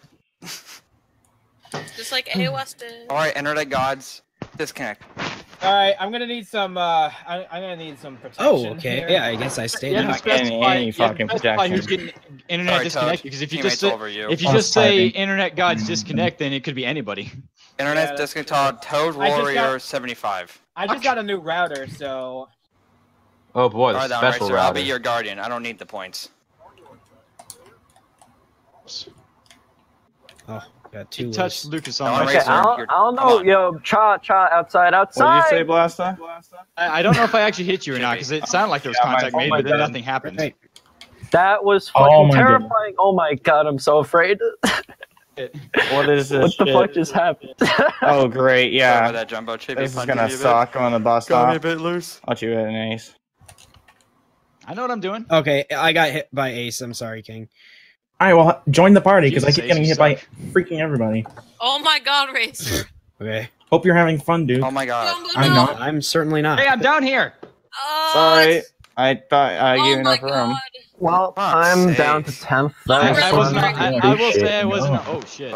Just like AOS Weston. All right, internet gods, disconnect. All right, I'm gonna need some. uh I, I'm gonna need some protection. Oh, okay. here. Yeah, I guess I stayed. You have in. to Not getting any you have to fucking specify who's protection. getting internet Sorry, Toad. disconnected. Because if you just say over you. if you I'm just say internet gods disconnect, then it could be anybody. Internet Yeah, that's disconnect. Toad Warrior got- 75. I just got a new router, so Oh boy, All the right, then, special Racer. I'll be your guardian. I don't need the points. Oh, got two. You touched. Lucas on I'm my Okay, Racer, I don't, I don't know. Yo, cha cha outside, What did you outside. say, Blaster? I, I don't know if I actually hit you or not because it sounded like there was Yeah, contact oh made, my but then God. nothing happened. Right. That was Oh fucking my terrifying. Oh my god, I'm so afraid. What is this? what the shit? fuck just happened? Oh, great. Yeah. about that, Jumbo. Chippy This is gonna me a bit. suck on the bus Got me a stop. bit loose. Watch you hit an ace. I know what I'm doing. Okay, I got hit by Ace. I'm sorry, King. All right, well, join the party because I keep getting hit you by freaking everybody. Oh my God, Racer. Okay, Hope you're having fun, dude. Oh my god. Jumbo, I'm not. I'm certainly not. Hey, I'm down here. Oh, Sorry. it's- I thought I oh gave you my enough room. God. Well, Fuck's I'm sake. down to tenth. I, I I was was not. not- I. I will say I wasn't. no. Oh shit.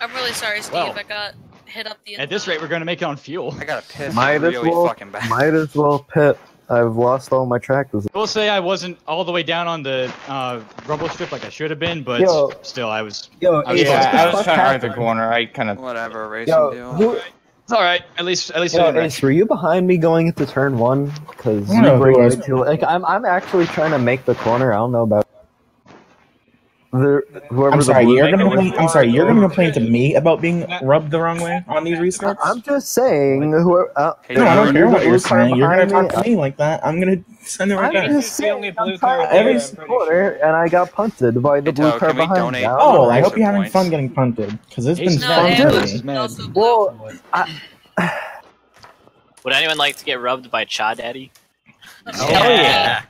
I'm really sorry, Steve. Well. I got hit up the. At this rate, we're gonna make it on fuel. I got a piss Might as well. fucking bad. Might as well pit. I've lost all my tractors. I will say I wasn't all the way down on the uh, rumble strip like I should have been, but Yo. still I was. Yo, I was Ace, close. what Yeah, I was fuck trying to argue the corner. I kind of. Whatever, racing Yo, deal. who, It's all right. At least, at least. I yo, didn't. Ace, were you behind me going into turn one? Because you don't know who break I was- way too. Like, I'm, I'm actually trying to make the corner. I don't know about. The, I'm sorry, blue you're gonna complain, I'm sorry, you're gonna complain to me about being rubbed the wrong way on these restarts? I'm just saying. Whoever. Uh, Hey, no, I don't if care you're what you're saying. You're gonna behind talk to me like that. I'm gonna send it right I'm back. just It's the only saying, blue I'm car tired- every I'm quarter, and I got punted by the Hey, blue car can behind me. Oh. I hope you're having fun getting punted because it's been No, fun and Dude. it too. was Man. blue. Well, I, Would anyone like to get rubbed by Cha Daddy? Hell yeah.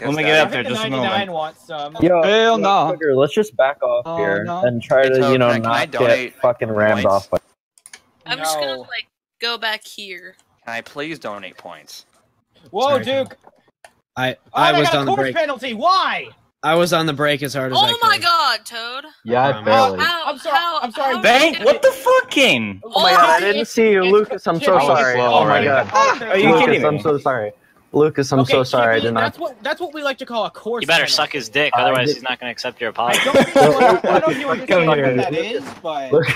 Let me get up there just a 99 moment. wants some. yo, Hell yo, no. Sugar, let's just back off Oh, here no. and try Hey, to, Toad, you know, can I- can I not donate get fucking rammed points? off. By- I'm just gonna No. like go back here. Can I please donate points? Whoa, Sorry, Duke! I Oh, I and was got on a the course break. penalty. Why? I was on the break as hard as I could. Oh could. my God, Toad. Yeah, Um, barely. How? I'm sorry- How, I'm sorry. how Thank. did- What the fucking? Oh my god, I didn't see you, Lucas. I'm so I sorry. Oh my god. Are you Lucas, kidding me? I'm so sorry. Lucas, I'm Okay, so sorry. I did not. That's what that's what we like to call a course. You better penalty. suck his dick, otherwise did- he's not going to accept your I apology. don't think you I don't know if you Come understand what that is, but Lucas,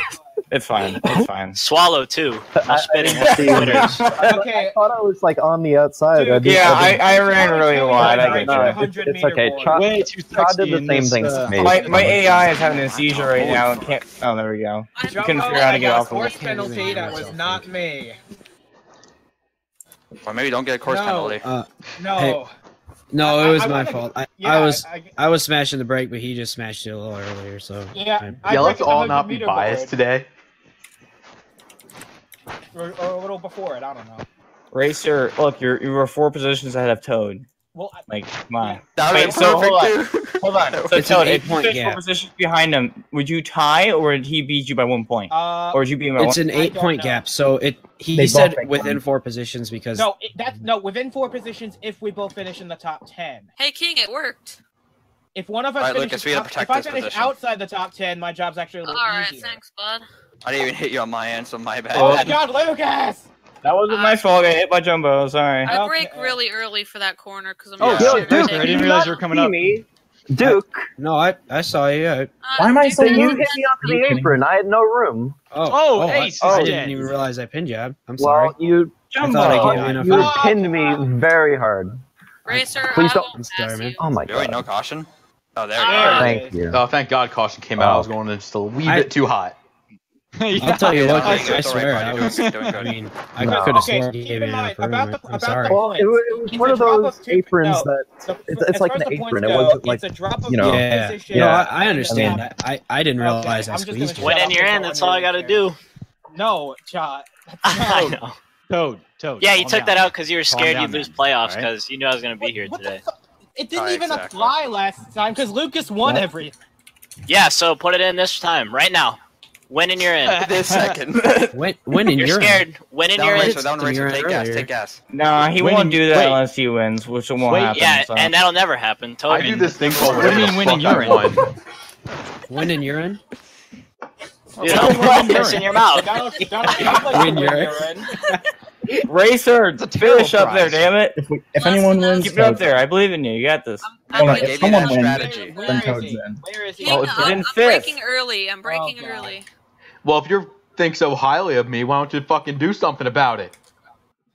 It's fine. It's fine. Swallow too. I- I'll spit I his didn't see you. Twitters. okay. I thought I was like on the outside. Dude, I didn't- Yeah, I I, ran really wide. I get No, you. it's, it's okay. meter Way too Chop did the same this, thing uh, to me. My my AI is having a seizure right now. and Can't. Oh, there we go. I'm- You couldn't figure out how to get got off a of course it. penalty. That was not me. Or maybe don't get a course No. penalty. Uh, No. Hey, no, I- it was I my fault. I, yeah, I was I, I was smashing the brake, but he just smashed it a little earlier. So yeah. I- I Yeah, let's all not be biased board, today. or, or a little before it. I don't know. Racer, look, you're you were four positions ahead of Toad. Well, I, Like, come on. That Wait, was so hold on. Hold on. So It's an Toad, if you eight-point finished four gap. positions behind him, would you tie or would he beat you by one point? uh, Or would you beat him by it's one? an eight-point gap. So it he, They he said within one. four positions because no, it, that's no within four positions if we both finish in the top ten. Hey King, it worked. If one of us Alright, finishes Lucas, we gotta top- if I finish position. outside the top ten, my job's actually a little right, easier. thanks, bud. I didn't even hit you on my end, so my bad. Oh my God, Lucas! That wasn't my fault. I got hit by Jumbo. Sorry. I brake really early for that corner because I'm Oh, not shit, Duke, I didn't realize you were coming up. Duke, No, I I saw you. I, uh, why am I Duke, so you you hit hit me off the apron? I had no room. oh, Oh, oh I- Ace is I, didn't even realize I pinned you. I'm I'm sorry. Well, you I thought I gave you enough. you pinned me very hard. Racer, Please don't- won't I'm sorry, man. Oh my Really, god. no caution? Oh, there uh, we go. Thank you. Oh, thank God caution came out. I was oh. going to just a wee bit too hot. I'll tell you what, doing I good, swear, alright, I was. doing good, doing I mean, I No. could have Okay, sworn keep you gave in me mind, enough room. about the- I'm about sorry. the Well, it, it was It's one of those of aprons no. that So, it's, it's like an the points apron. It wasn't like it's a drop of you know. two Yeah, position. no, I, I understand. Yeah. I, I didn't realize Okay, I I'm just squeezed you. When shut in up you're in, that's all I gotta do. No, Chot. I know. Toad, Toad. Yeah, you took that out because you were scared you'd lose playoffs because you knew I was gonna be here What the today. It didn't even exactly. apply last time because Lucas won What? every. Yeah, so put it in this time, right now. When in you're in. this second. When when in You're your scared. When in down you're in. racer, down racer. Take gas, take gas. No, he Winning- won't do that wait. unless he wins, which won't Wait, happen. Yeah, so. and that'll never happen. Totally. I Totally. do this thing called What do you mean the winning your end? urine? when in urine. You don't put this in your mouth. Donald, Donald, Donald, like When to. Racer, a terrible finish up there, damn it. If, we, if anyone wins, Keep it up there. I believe in you. You got this. I'm, Hold I'm on, getting if someone in. wins, strategy. Where then is Toad's he? in. Where is he? King, Oh, it's I'm, in I'm breaking early. I'm breaking God. early. Well, if you think so highly of me, why don't you fucking do something about it?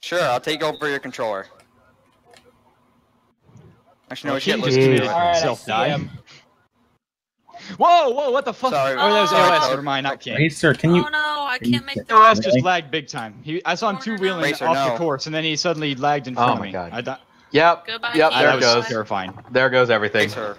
Sure, I'll take over your controller. Actually, no, Oh, we should Jesus. lose to Jeez. it. All right, I Self see die. Him. Whoa, whoa, what the fuck? Sorry. Oh, that was Sorry, AOS. Toad. Never mind, not King. Racer, can you? oh no, I can you can't make get- the. AOS just Really? lagged big time. He, I saw him two wheeling Racer, off no. the course, and then he suddenly lagged in Oh front my of me. God. I thought Yep. Goodbye, Yep. There it goes. terrifying. There goes everything. Thanks, sir.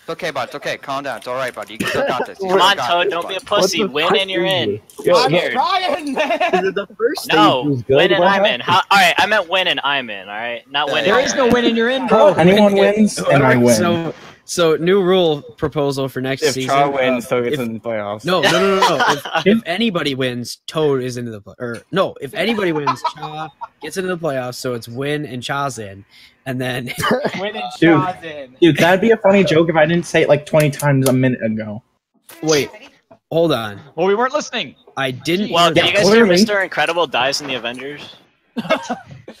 It's okay, bud. It's okay. Calm down. It's all right, bud. You still got this. Come on, Toad, don't be a pussy. Win and you're in. it? You're I'm scared. trying, man. The first No, good. win and I'm in. How, all right, I meant win and I'm in. All right, not win. There and is no win and you're in, Bro, bro. anyone wins and I win. So so new rule proposal for next If season. Char uh, wins, Toad gets if- in the playoffs. No, no, no, no, no. If, if anybody wins, Toad is into the play. Or no, if anybody wins, Cha gets into the playoffs. So it's win and Cha's in, and then Winning Dude. Shaw's in. Dude, that'd be a funny joke if I didn't say it like 20 times a minute ago. wait, hold on. Well, we weren't listening. I didn't. Well, did you guys hear. Mr. Incredible dies in the Avengers?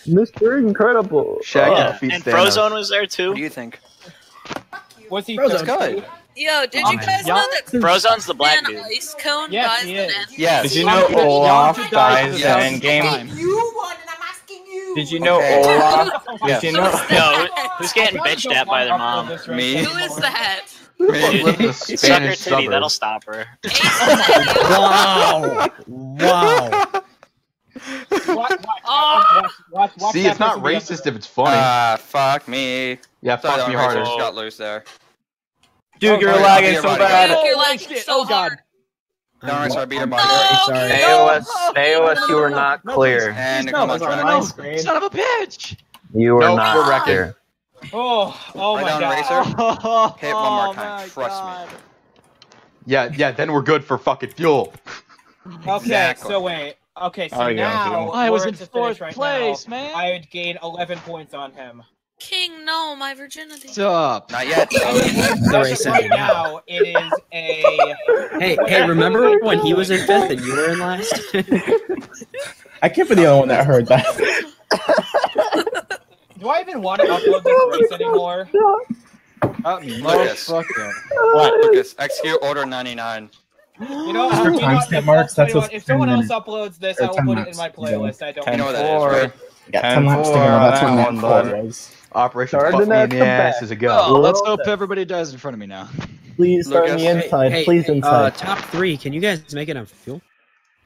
Mr. Incredible. Shaggy Yeah, and Thanos. Frozone was there too. What do you think? Was he? Frozen. Good. Yo, did you guys yeah. know that Frozone's the black dude. ice cone Yes, dies he is. Endgame? Yes. Did you know Olaf Y'all dies in Yes. Endgame? You won, and I'm asking you. Did you know Okay. Olaf? Yes. Did you know? Yo, who's getting bitched at by their mom? right Me? Who is that? Live Suck her Spanish titty, suburb. that'll stop her. Ace is that you? Wow! Wow! Watch, watch, Oh. watch, watch, watch See, it's not racist if it's funny. Ah, fuck me. Yeah, Sorry, fuck me Racer harder. just got loose there. Dude, you're Oh, lagging so bad. Dude, you're Oh, lagging shit. so Oh, God. hard. Down racer, I beat him by No, Sorry. AOS, no. AOS, you were not clear. And no, come on, no, try to no, go. son of a bitch! You were Nope, not we're wrecking. clear. Oh, oh Right my down, god. Racer. Oh, Hit one more oh time. Trust me. Yeah, yeah, then we're good for fucking fuel. Okay, Exactly. so wait. Okay, so Oh, yeah, now I was in fourth right place, now, man. I would gain 11 points on him. King, no, my virginity. Stop. Not yet. The As race of right now. now, it is a. Hey, hey! Remember when he was in fifth and you were in last? I can't be the only one that heard that. Do I even want to upload this race anymore? Not. Lucas. fuck that. What? Lucas, execute order 99. You know, After you know timestamp if, marks, that's tell what, if someone else uploads this, I will put it in my to go. playlist. I don't. You know what that is, 10-4. right? Yeah, 10 Ten laps to go. That's what that that one, call was. Operation Starting fuck me at in the the ass back. is a go. Oh, let's hope that. everybody dies in front of me now. Please start on the inside. hey, Please hey, uh, inside. top three. Can you guys make it on fuel?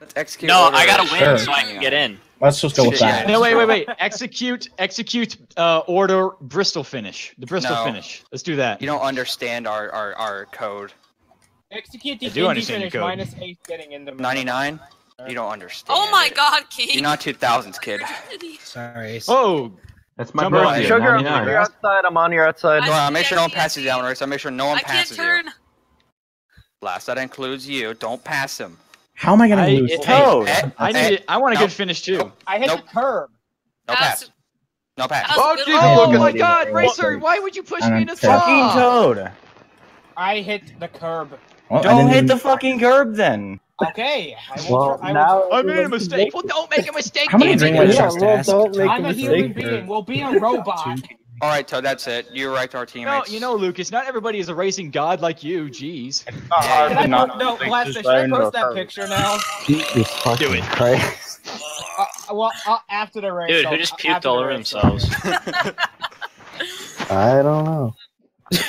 Let's execute No, order I gotta win Sure. so I can get in. Let's just go with that. No, wait, wait, wait. Execute, execute, uh, order Bristol finish. The Bristol No. finish. Let's do that. You don't understand our, our, our code. Execute the I do Indy finish code. minus eight getting in the 99? You don't understand. Oh my it. god, King. You're not 2000s, kid. Sorry. Oh, That's my Jump on birthday. Sugar, I'm on your outside. I'm on your outside. I- Go on, make sure no one see, I passes see. you down, Racer. Make sure no one I can't passes you. turn. Last, that includes you. Don't pass him. How am I going I- to lose? it- to Toad. I eh, need. I want a no. good finish too. I hit Nope. the curb. No pass. No pass. That was Oh, a good Jesus, one. Oh my God, What? Racer! Why would you push me into the Fucking? Toad. I hit the curb. Well, Don't didn't hit even- the fucking curb then. Okay. I Well, try- I will now I made a mistake. Well, don't make a mistake. How many damn it. lights Yeah, well, don't make I'm a a human mistake. being. We'll be a robot. All right, Toad, that's it. You're right to our No, you know, Lucas, not everybody is a racing god like you. Jeez. Can I not post, no, think should I post that hurt. picture now? Jesus fucking it. Christ. Uh, well, uh, after the race. Dude, who just after puked all over themselves? I don't know.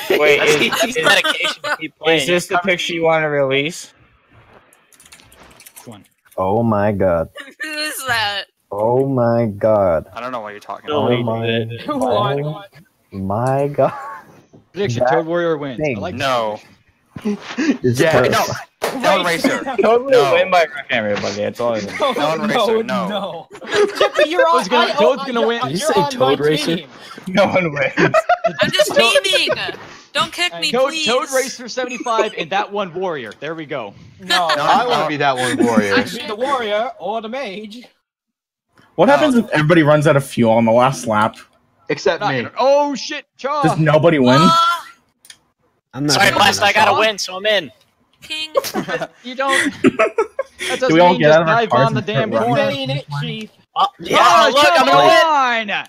Wait, That's, is, that's is, dedication to keep playing. is this the picture you want to release? Which one? Oh my god. Who's that? Oh my god. I don't know what you're talking Oh about. my, Who oh my god. Prediction: Toad Warrior wins. I thing. like No. It's Yeah, terrible. No. Toad Racer. Totally No. win by wrecking everybody. That's all I know. No, Toad no, Racer, no, no. Chippy, you're on. Toad's gonna- I- Toad's oh, gonna you're- win. Did you you're say on Toad my Racer? team. No one wins. I'm just memeing. Don't kick me, Toad, please. Toad Racer 75 and that one Warrior. There we go. No, I want to be that one warrior. I should be the warrior or the mage. What happens if everybody runs out of fuel on the last lap? Except Not me. oh shit, Chaw. Does nobody win? Ah, I'm not. Sorry, Blast, I gotta win, so I'm in. King. You don't. That doesn't we all mean get just out of our dive cars on the and damn start You running? corner. it, chief. Oh, yeah, Oh, look, I'm come gonna win. on!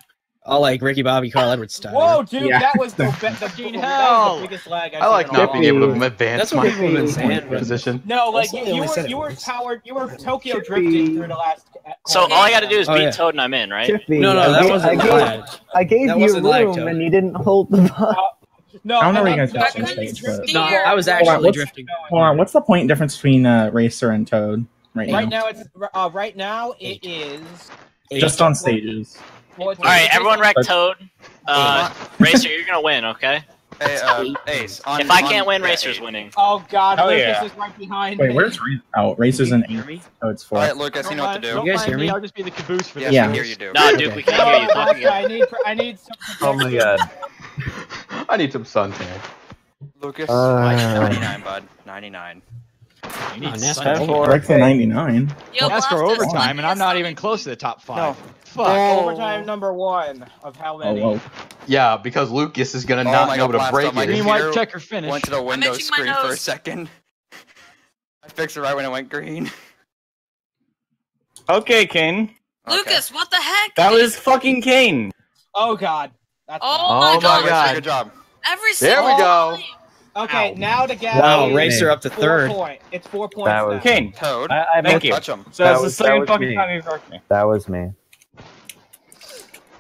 All like Ricky Bobby, Carl Edwards style. Whoa, dude, Yeah. that was the, be- the, Fucking that hell. was the biggest lag I've I like seen in a not being able to advance That's what my people have been saying. position. No, like you, you were you were powered, you were Tokyo drifting through the last. uh, So corner. all I gotta do is Oh, beat yeah. Toad and I'm in, right? Chippy, No, no, I that gave- wasn't I gave, lag. I gave That you wasn't lag, room Toad. and you didn't hold the button. No, I don't know and where you guys got Tokyo this was thing, No. I was Hold on, actually drifting. Hold on, what's the point difference between uh, Racer and Toad right, now? Right now? now, it's uh, right now it is. Just on stages. Well, it's All right, everyone wreck Toad. Uh, Racer, you're gonna win, okay? Hey, uh, Ace. On, If I on- can't win, yeah, Racer's Ace. winning. Oh God, Oh, Lucas yeah. is right behind Wait, me. where's Ra- Oh, Racer's in eight. Oh, it's four. right, Lucas, you know what to Don't. You guys hear me, me? I'll just be the caboose for Yes, this. Yeah. I hear you do. No, Okay. Duke, we can't hear you. Talk Blaster. I need I need some Oh my god. I need some suntan. Lucas, Uh, 99, bud. 99. You need Oh, sun- NASCAR. for- Rick's 99. Yo, Ask for overtime, and I'm not even close to the top five. No. Fuck. Oh. Overtime number one of how Oh, many? Yeah, because Lucas is gonna Oh not be able God, to break my it. Green, computer. white, checker, finish. Went to the window screen for a second. I fixed it right when it went green. Okay, Kane. Okay. Lucas, what the heck? That was fucking Kane. Oh God. That's Oh, Oh my my god. God. Good job. Every There we go. time. Okay, Ow. now to get Wow, Racer up to four third. Point. It's four points. That was- now. Kane. Toad. I, I Thank you. Touch him. So That that's the was- that second fucking me. time you've me. That was me.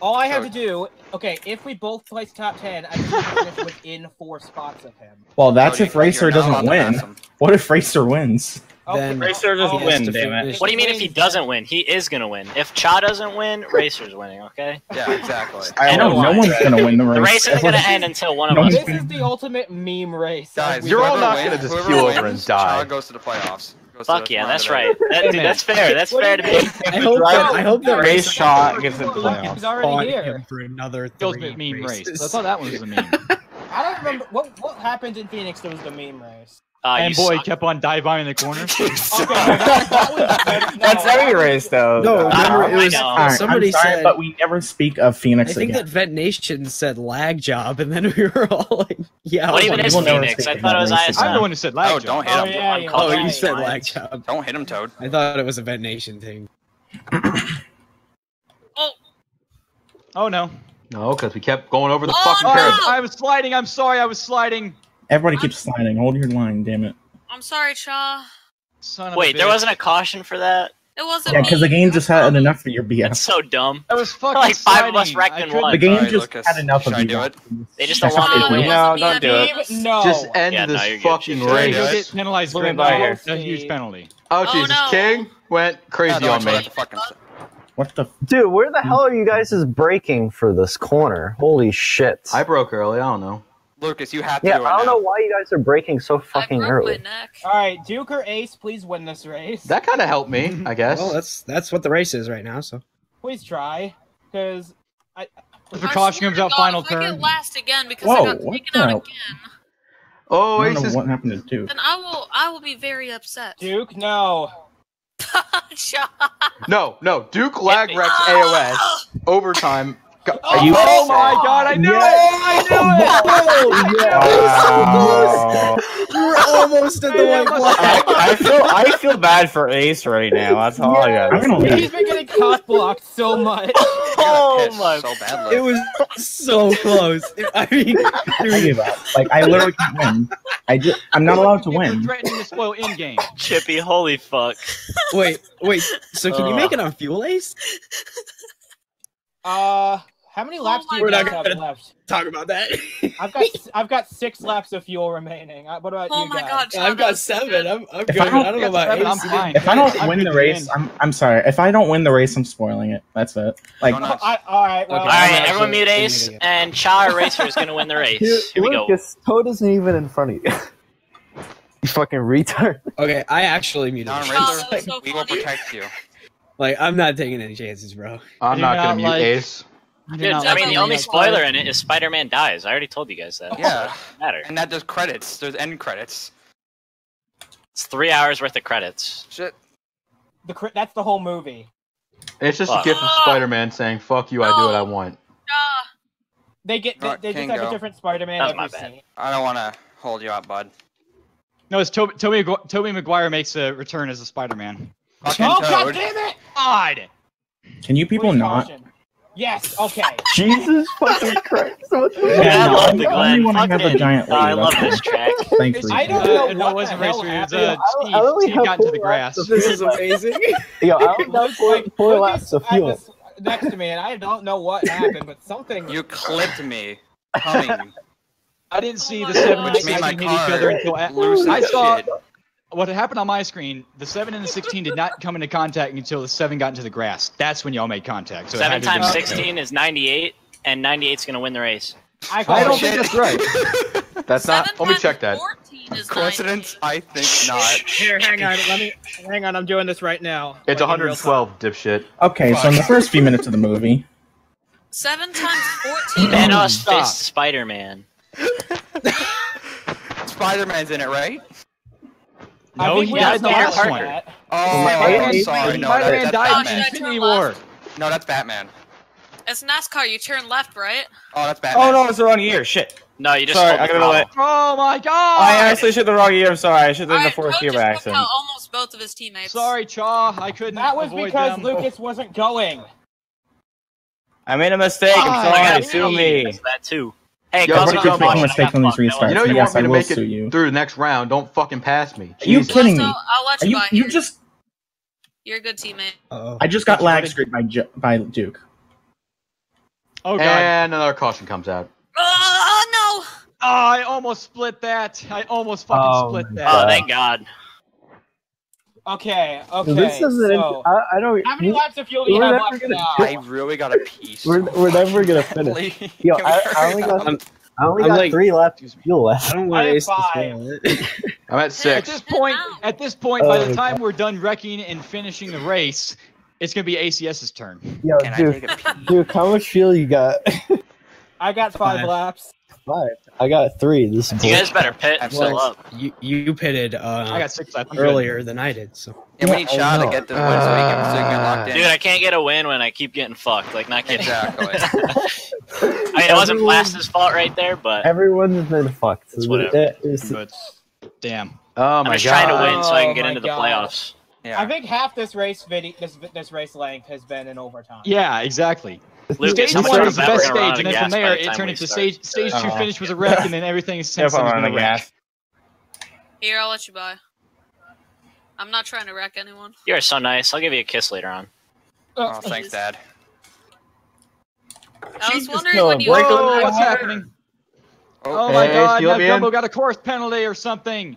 All I have to do, okay, if we both place top ten, I can finish within four spots of him. Well, that's Toad, if Racer doesn't win. What if Racer wins? Then- Racer doesn't oh, win, damn it. What do you mean if he doesn't win? He is gonna win. If Cha doesn't win, Racer's winning, okay? Yeah, exactly. I know know no one's gonna win the race. The race isn't gonna end until one of No us. one's This is the ultimate meme race. Guys, You're all not wins- gonna just whoever keel over and die. Cha goes to the playoffs. Goes Fuck to the yeah, that's right. That, dude, that's fair. That's What fair to me. I hope that I hope the Race race shot gets in the He's already here. him for another The three ultimate meme race. I thought that one was a meme. I don't remember what what happened in Phoenix. That was the meme race. Uh, and boy suck. kept on dive bombing the corner. Okay, that, that was, that, no, That's that every was- race, though. No, I remember it was I know. Somebody I'm sorry, said. but we never speak of Phoenix. I think again. that Vet Nation said lag job, and then we were all like, "Yeah." What even is Phoenix? I thought it was ISI. I'm the one who said lag Oh, jump. don't hit Oh him. yeah, yeah, Oh, Okay. you said yeah. lag job. Don't hit him, Toad. I thought it was a Vet Nation thing. Oh Oh no. No, because we kept going over the Oh, fucking no! curb. I was sliding. I'm sorry. I was sliding. Everybody keeps sliding. Hold your line, damn it. I'm sorry, Cha. Son of a Wait, there wasn't a caution for that? It wasn't Yeah, because the game just had enough for your That's so dumb. That was fucking Like five of us wrecked in one. The game Alright, just Lucas, had enough should of I you. do it? They just That's don't want the to win. No, It don't do it. No. Just end Yeah, this you're good. fucking You'll race. get penalized Let for me buy here. a huge penalty. Oh Oh, Jesus, no. King went crazy on me. have to fucking What the? Dude, where the hell are you guys is braking for this corner? Holy shit. I broke early. I don't know. Lucas, you have to yeah, do it I don't now. know why you guys are breaking so fucking I broke early. my neck. All right, Duke or Ace, please win this race. That kind of helped me, I guess. Well, that's that's what the race is right now. So Please try, because I. If caution swear comes out final if I get last again because Whoa, I got what taken the out hell? again, oh, I don't know is. what happened to Duke. then I will I will be very upset. Duke, no. Cha. No, no. Duke lag me. Rex! AOS overtime Are you? Oh my god, I knew it! I knew it! Wow. You were almost at the white block. I, I feel I feel bad for Ace right now. That's all I got. I'm gonna He's been getting cock blocked so much. Oh my! So badly. It was so close. I mean, I give up. Like I literally can't win. I just I'm not allowed to You're win. threatening to spoil in game. Chippy, holy fuck! wait, wait. So can you Uh. make it on fuel ace? Uh, how many laps do you We're guys have gonna- left? Talk about that. I've got I've got six laps of fuel remaining. Uh, What about Oh you my guys? god, Chad, I've that got seven. I'm, I'm If good. I I don't don't know about seven, I'm fine. If I don't I'm win the race, end. I'm I'm sorry. If I don't win the race, I'm spoiling it. That's it. Like Don't. I, all right. Well, Okay. All right, everyone mute Ace, and Cha Racer is gonna win the race. Here, Here we go. Lucas, Toad isn't even in front of you. you fucking retard. Okay, I actually muted. Don him. Oh, Racer, so we will protect you. Like, I'm not taking any chances, bro. I'm not not gonna mute Ace. I do Dude, I mean, the only spoiler in it is Spider-Man dies. I already told you guys that. Yeah. Doesn't matter. And that there's credits. There's end credits. It's three hours worth of credits. Shit. the cri- that's the whole movie. It's just a gift of Spider-Man saying "fuck you, I do what I want." Ah, They get they, Alright, they just King, have a different Spider-Man That every scene. I don't want to hold you up, bud. No, it's Tobey. Tobey, Tobey Maguire makes a return as a Spider-Man. Fucking Oh god Toad. damn it! God. Can you people Please not? caution. Yes. Okay. Jesus fucking Christ! What the Yeah, I no, love the the only Glen. one I have a Fucking- giant I love that's this track. Thanks, I don't Uh, know no, what it wasn't hell Racer. It was happened. uh, I Steve. Steve got into the grass. This is amazing. Yo, I only got four, Like, four Lucas laps of fuel. this- next to me, and I don't know what happened, but something. You clipped me coming. I didn't see Oh the seven and Made my 16 hit each car other until I saw shit. What happened on my screen. The seven and the 16 did not come into contact until the seven got into the grass. That's when y'all made contact. So Seven had to have times sixteen is ninety-eight, and 98's gonna win the race. I, I don't it. think that's right. That's not. Let me check that. Coincidence? 98. I think not. Here, hang on. Let me. Hang on. I'm doing this right now. It's like, in real time. 112, dipshit. Okay, so in the first few minutes of the movie, Seven times 14. Thanos Stop. faced Spider-Man. Spider-Man's in it, right? I No, oh, he died in the last to one. that. Oh, Spider-Man, I'm sorry. No, that, Spider-Man that's died in Batman. Batman. Infinity War. No, that's Batman. It's NASCAR. You turn left, right? Oh, that's Batman. Oh no, it's the wrong year. Shit. No, you just Sorry, I the got throttle. away. Oh my god! I actually should the wrong year. I'm sorry. I should have done the Alright, fourth year just by took accident. out almost both of his teammates. Sorry, Chaw. I couldn't That was avoid because them. Lucas wasn't going. I made a mistake. I'm sorry. I Sue me. That too. Hey, Yo, call but me you on keep making mistakes on these restarts. You know you Yes, want me I to will make it you. through the next round. Don't fucking pass me. Are you Jesus. kidding me? Also, I'll let Are you, you you just You're a good teammate. Uh-oh. I just got lag screwed by Ju- by Duke. Oh god. And another caution comes out. Oh, oh no! Oh, I almost split that. I almost fucking Oh split my that. Oh, thank God. Okay. Okay. this isn't. so, I, I don't. how many laps of fuel do you have left now? I really got a piece. We're, we're never gonna finish. Yo, I, I only got. I only I'm got like- three laps of fuel I left. don't want I have Ace to five. spoil it. I'm at six. At six. this point, at this point, by the Oh, time we're done wrecking and finishing the race, it's gonna be ACS's turn. Yo, Can I Duke, take a piece? How much fuel you got? I got five Five. laps. Five. I got three. This is You guys better pit I'm fill up. you you pitted uh, I got six left. Earlier than I did, so Yeah, we need Yeah, I Shaw to know. get this win so we can, so get locked in. Dude, I can't get a win when I keep getting fucked. Like, not kidding. Exactly. I mean, it wasn't Everyone- Blast's fault right there, but Everyone's been fucked. It's whatever. It- it's- But damn. Oh I'm my just trying to win so I can get Oh into the God. playoffs. Yeah. I think half this race video, this this race length has been in overtime. Yeah, exactly. Lucas, stage how much one of was the best gonna run out stage, and then from there the it turned into start? stage stage two Oh. finish was a wreck, and then everything If since then on the a gas. Here, I'll let you buy. I'm not trying to wreck anyone. You are so nice. I'll give you a kiss later on. Oh, oh thanks, Dad. I was Jesus, wondering no, when you. break Whoa, what's that. happening? Oh my Hey, god, Steal now me Gumbo got a course penalty or something.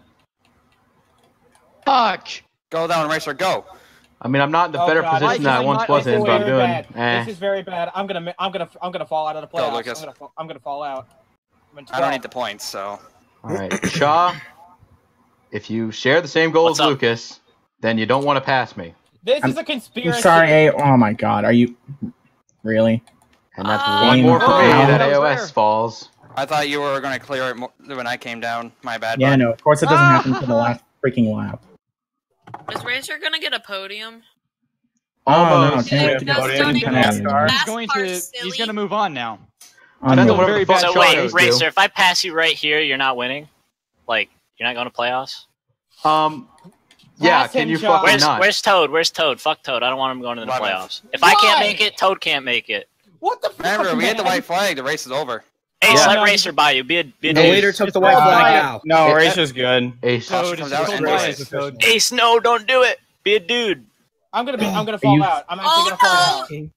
Fuck. Go down, racer, go. I mean, I'm not in the Oh, better God, position this that I once not- was This in, is but I'm very doing. bad. Eh. This is very bad. I'm gonna I'm gonna I'm gonna fall out of the Go, playoffs. Lucas. I'm gonna I'm gonna fall out. I'm in I don't 12th. need the points, so. All right, Shaw. If you share the same goal What's as up? Lucas, then you don't want to pass me, This I'm- is a I'm conspiracy. sorry, A. Oh my god, are you really? and that's Oh. one more for me Oh, that that AOS there. falls. I thought you were going to clear it mo- when I came down. My bad. Yeah, bud. no. Of course, it doesn't happen for the last freaking lap. Is Racer gonna get a podium? Oh, no, Almost. can't No, get Sonic Sonic He's going to. He's going to move on now. I Depends know. on whatever Very bad So wait, goes to. Racer, if I pass you right here, you're not winning. Like you're not going to playoffs. Um, yeah, Pass can you Shaw. fucking Where's not? Where's Toad? Where's Toad? Fuck Toad. I don't want him going to the Eleventh. playoffs. If I can't make it, Toad can't make it. What the fuck? Remember, we hit the white flag. The race is over. Ace, Yeah. let Racer by you. Be a, be a The leader took the white flag now. No, It- Racer's good. Ace. Toad comes is out cold and bias, races. Toad. Ace, no, don't do it. Be a dude. I'm gonna be. I'm gonna fall You- out. I'm actually Oh, gonna fall oh, out.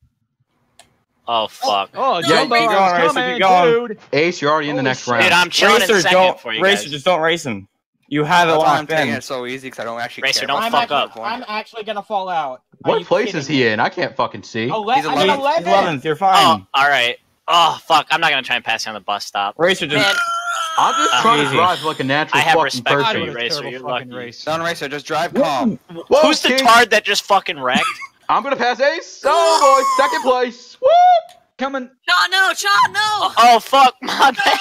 Oh fuck. Oh, Yeah, Jumbo keep going, Racer, coming, keep going. dude. Ace, you're already in the oh, next shit. round. Dude, I'm chilling in Racer, second don't. for you Racer, just don't race him. You have it That's why I'm locked taking in. it so easy because I don't actually Racer, care. don't I'm fuck up. I'm actually gonna fall out. What place is he in? I can't fucking see. Ele- He's eleventh. at He's 11. 11th. You're Oh, fine. all right. Oh fuck, I'm not gonna try and pass you on the bus stop. Racer just. Man, I'm just Uh, trying to easy. drive like a natural I have fucking respect for you, Racer. You're fucking lucky. race. Don't racer, just drive calm. Whoa, Who's the King. tard that just fucking wrecked? I'm gonna pass Ace. Oh boy, second place. Woo! Coming. Sean, no, Sean, no. Oh fuck, my bad.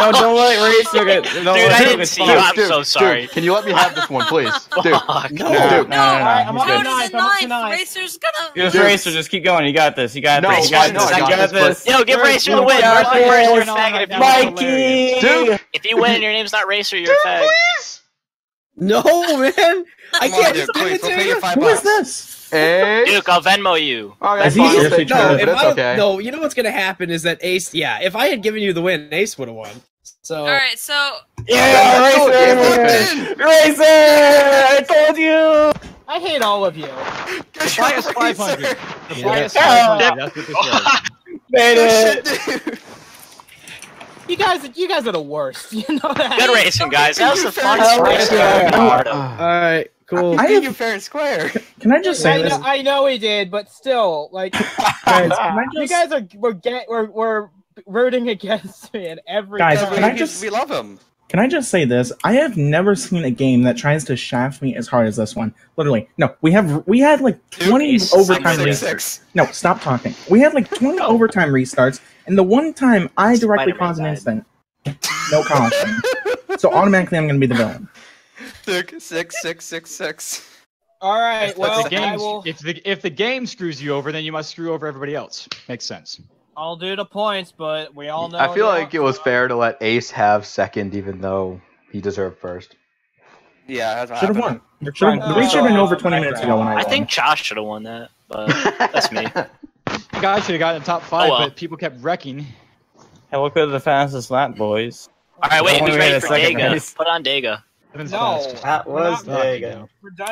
No, don't let Racer get. Don't Dude, let I didn't see you. I'm so sorry. Dude, can you let me have this one, please? Dude, Fuck. No, Dude. no, no, no. Alright, I'm he's up good. to Toad is ninth, in I'm up to ninth. ninth. Racer's gonna. Just Dude. Racer, just keep going. You got this. You got No, this. You I got know this. I You got got this, this. Yo, give Where's Racer the the win. guy Mark there? Racer, you're a Going on faggot right if you now? win. Mikey. Dude, If you win and your name's not Racer, you're a fag. please. No, man. I Come on, can't dude, just give please, it we'll to pay you you. five Who is this? Ace. Duke, I'll Venmo you. Oh, that's fine. I'll seriously take care No, of if I, okay. no, you know what's gonna happen is that Ace. Yeah, if I had given you the win, Ace would have won. So All right, so Yeah, That's all Racer. Racer. I told you. I hate all of you. The fly is 500. The fly is 500. That's what this was. Made it. You guys, you guys are the worst. You know that. Good racing, guys. That was the fun Hell race. I've been a part of. all right, cool. I I have- you fair and square. Can I just I say this? know, I know he did, but still, like, Guys, can I you guys are we're get we're, we're rooting against me in every. Guys, time. can I just- We love him. can I just say this? I have never seen a game that tries to shaft me as hard as this one. Literally, no. We have we had like twenty Ace, overtime six, restarts. six. No, stop talking. We had like twenty overtime restarts, and the one time I directly caused an died. incident, no caution. so automatically, I'm going to be the villain. Six, six, six, six, six. All right, If well, the game, will. if the if the game screws you over, then you must screw over everybody else. Makes sense. I'll do the points, but we all know. I feel like it was fair to let Ace have second, even though he deserved first. Yeah, that's what Should have happened. won. Should've- the race should have been over 20 Uh, minutes ago when I I won. think Josh should have won that, but that's me. The guy should have gotten the top five, Oh, well. but people kept wrecking. Hey, look at the fastest lap, boys. All right, wait. Only Who's ready for second Dega? race. Put on Dega. Evan's No, fast. That was We're not- Dega. We're done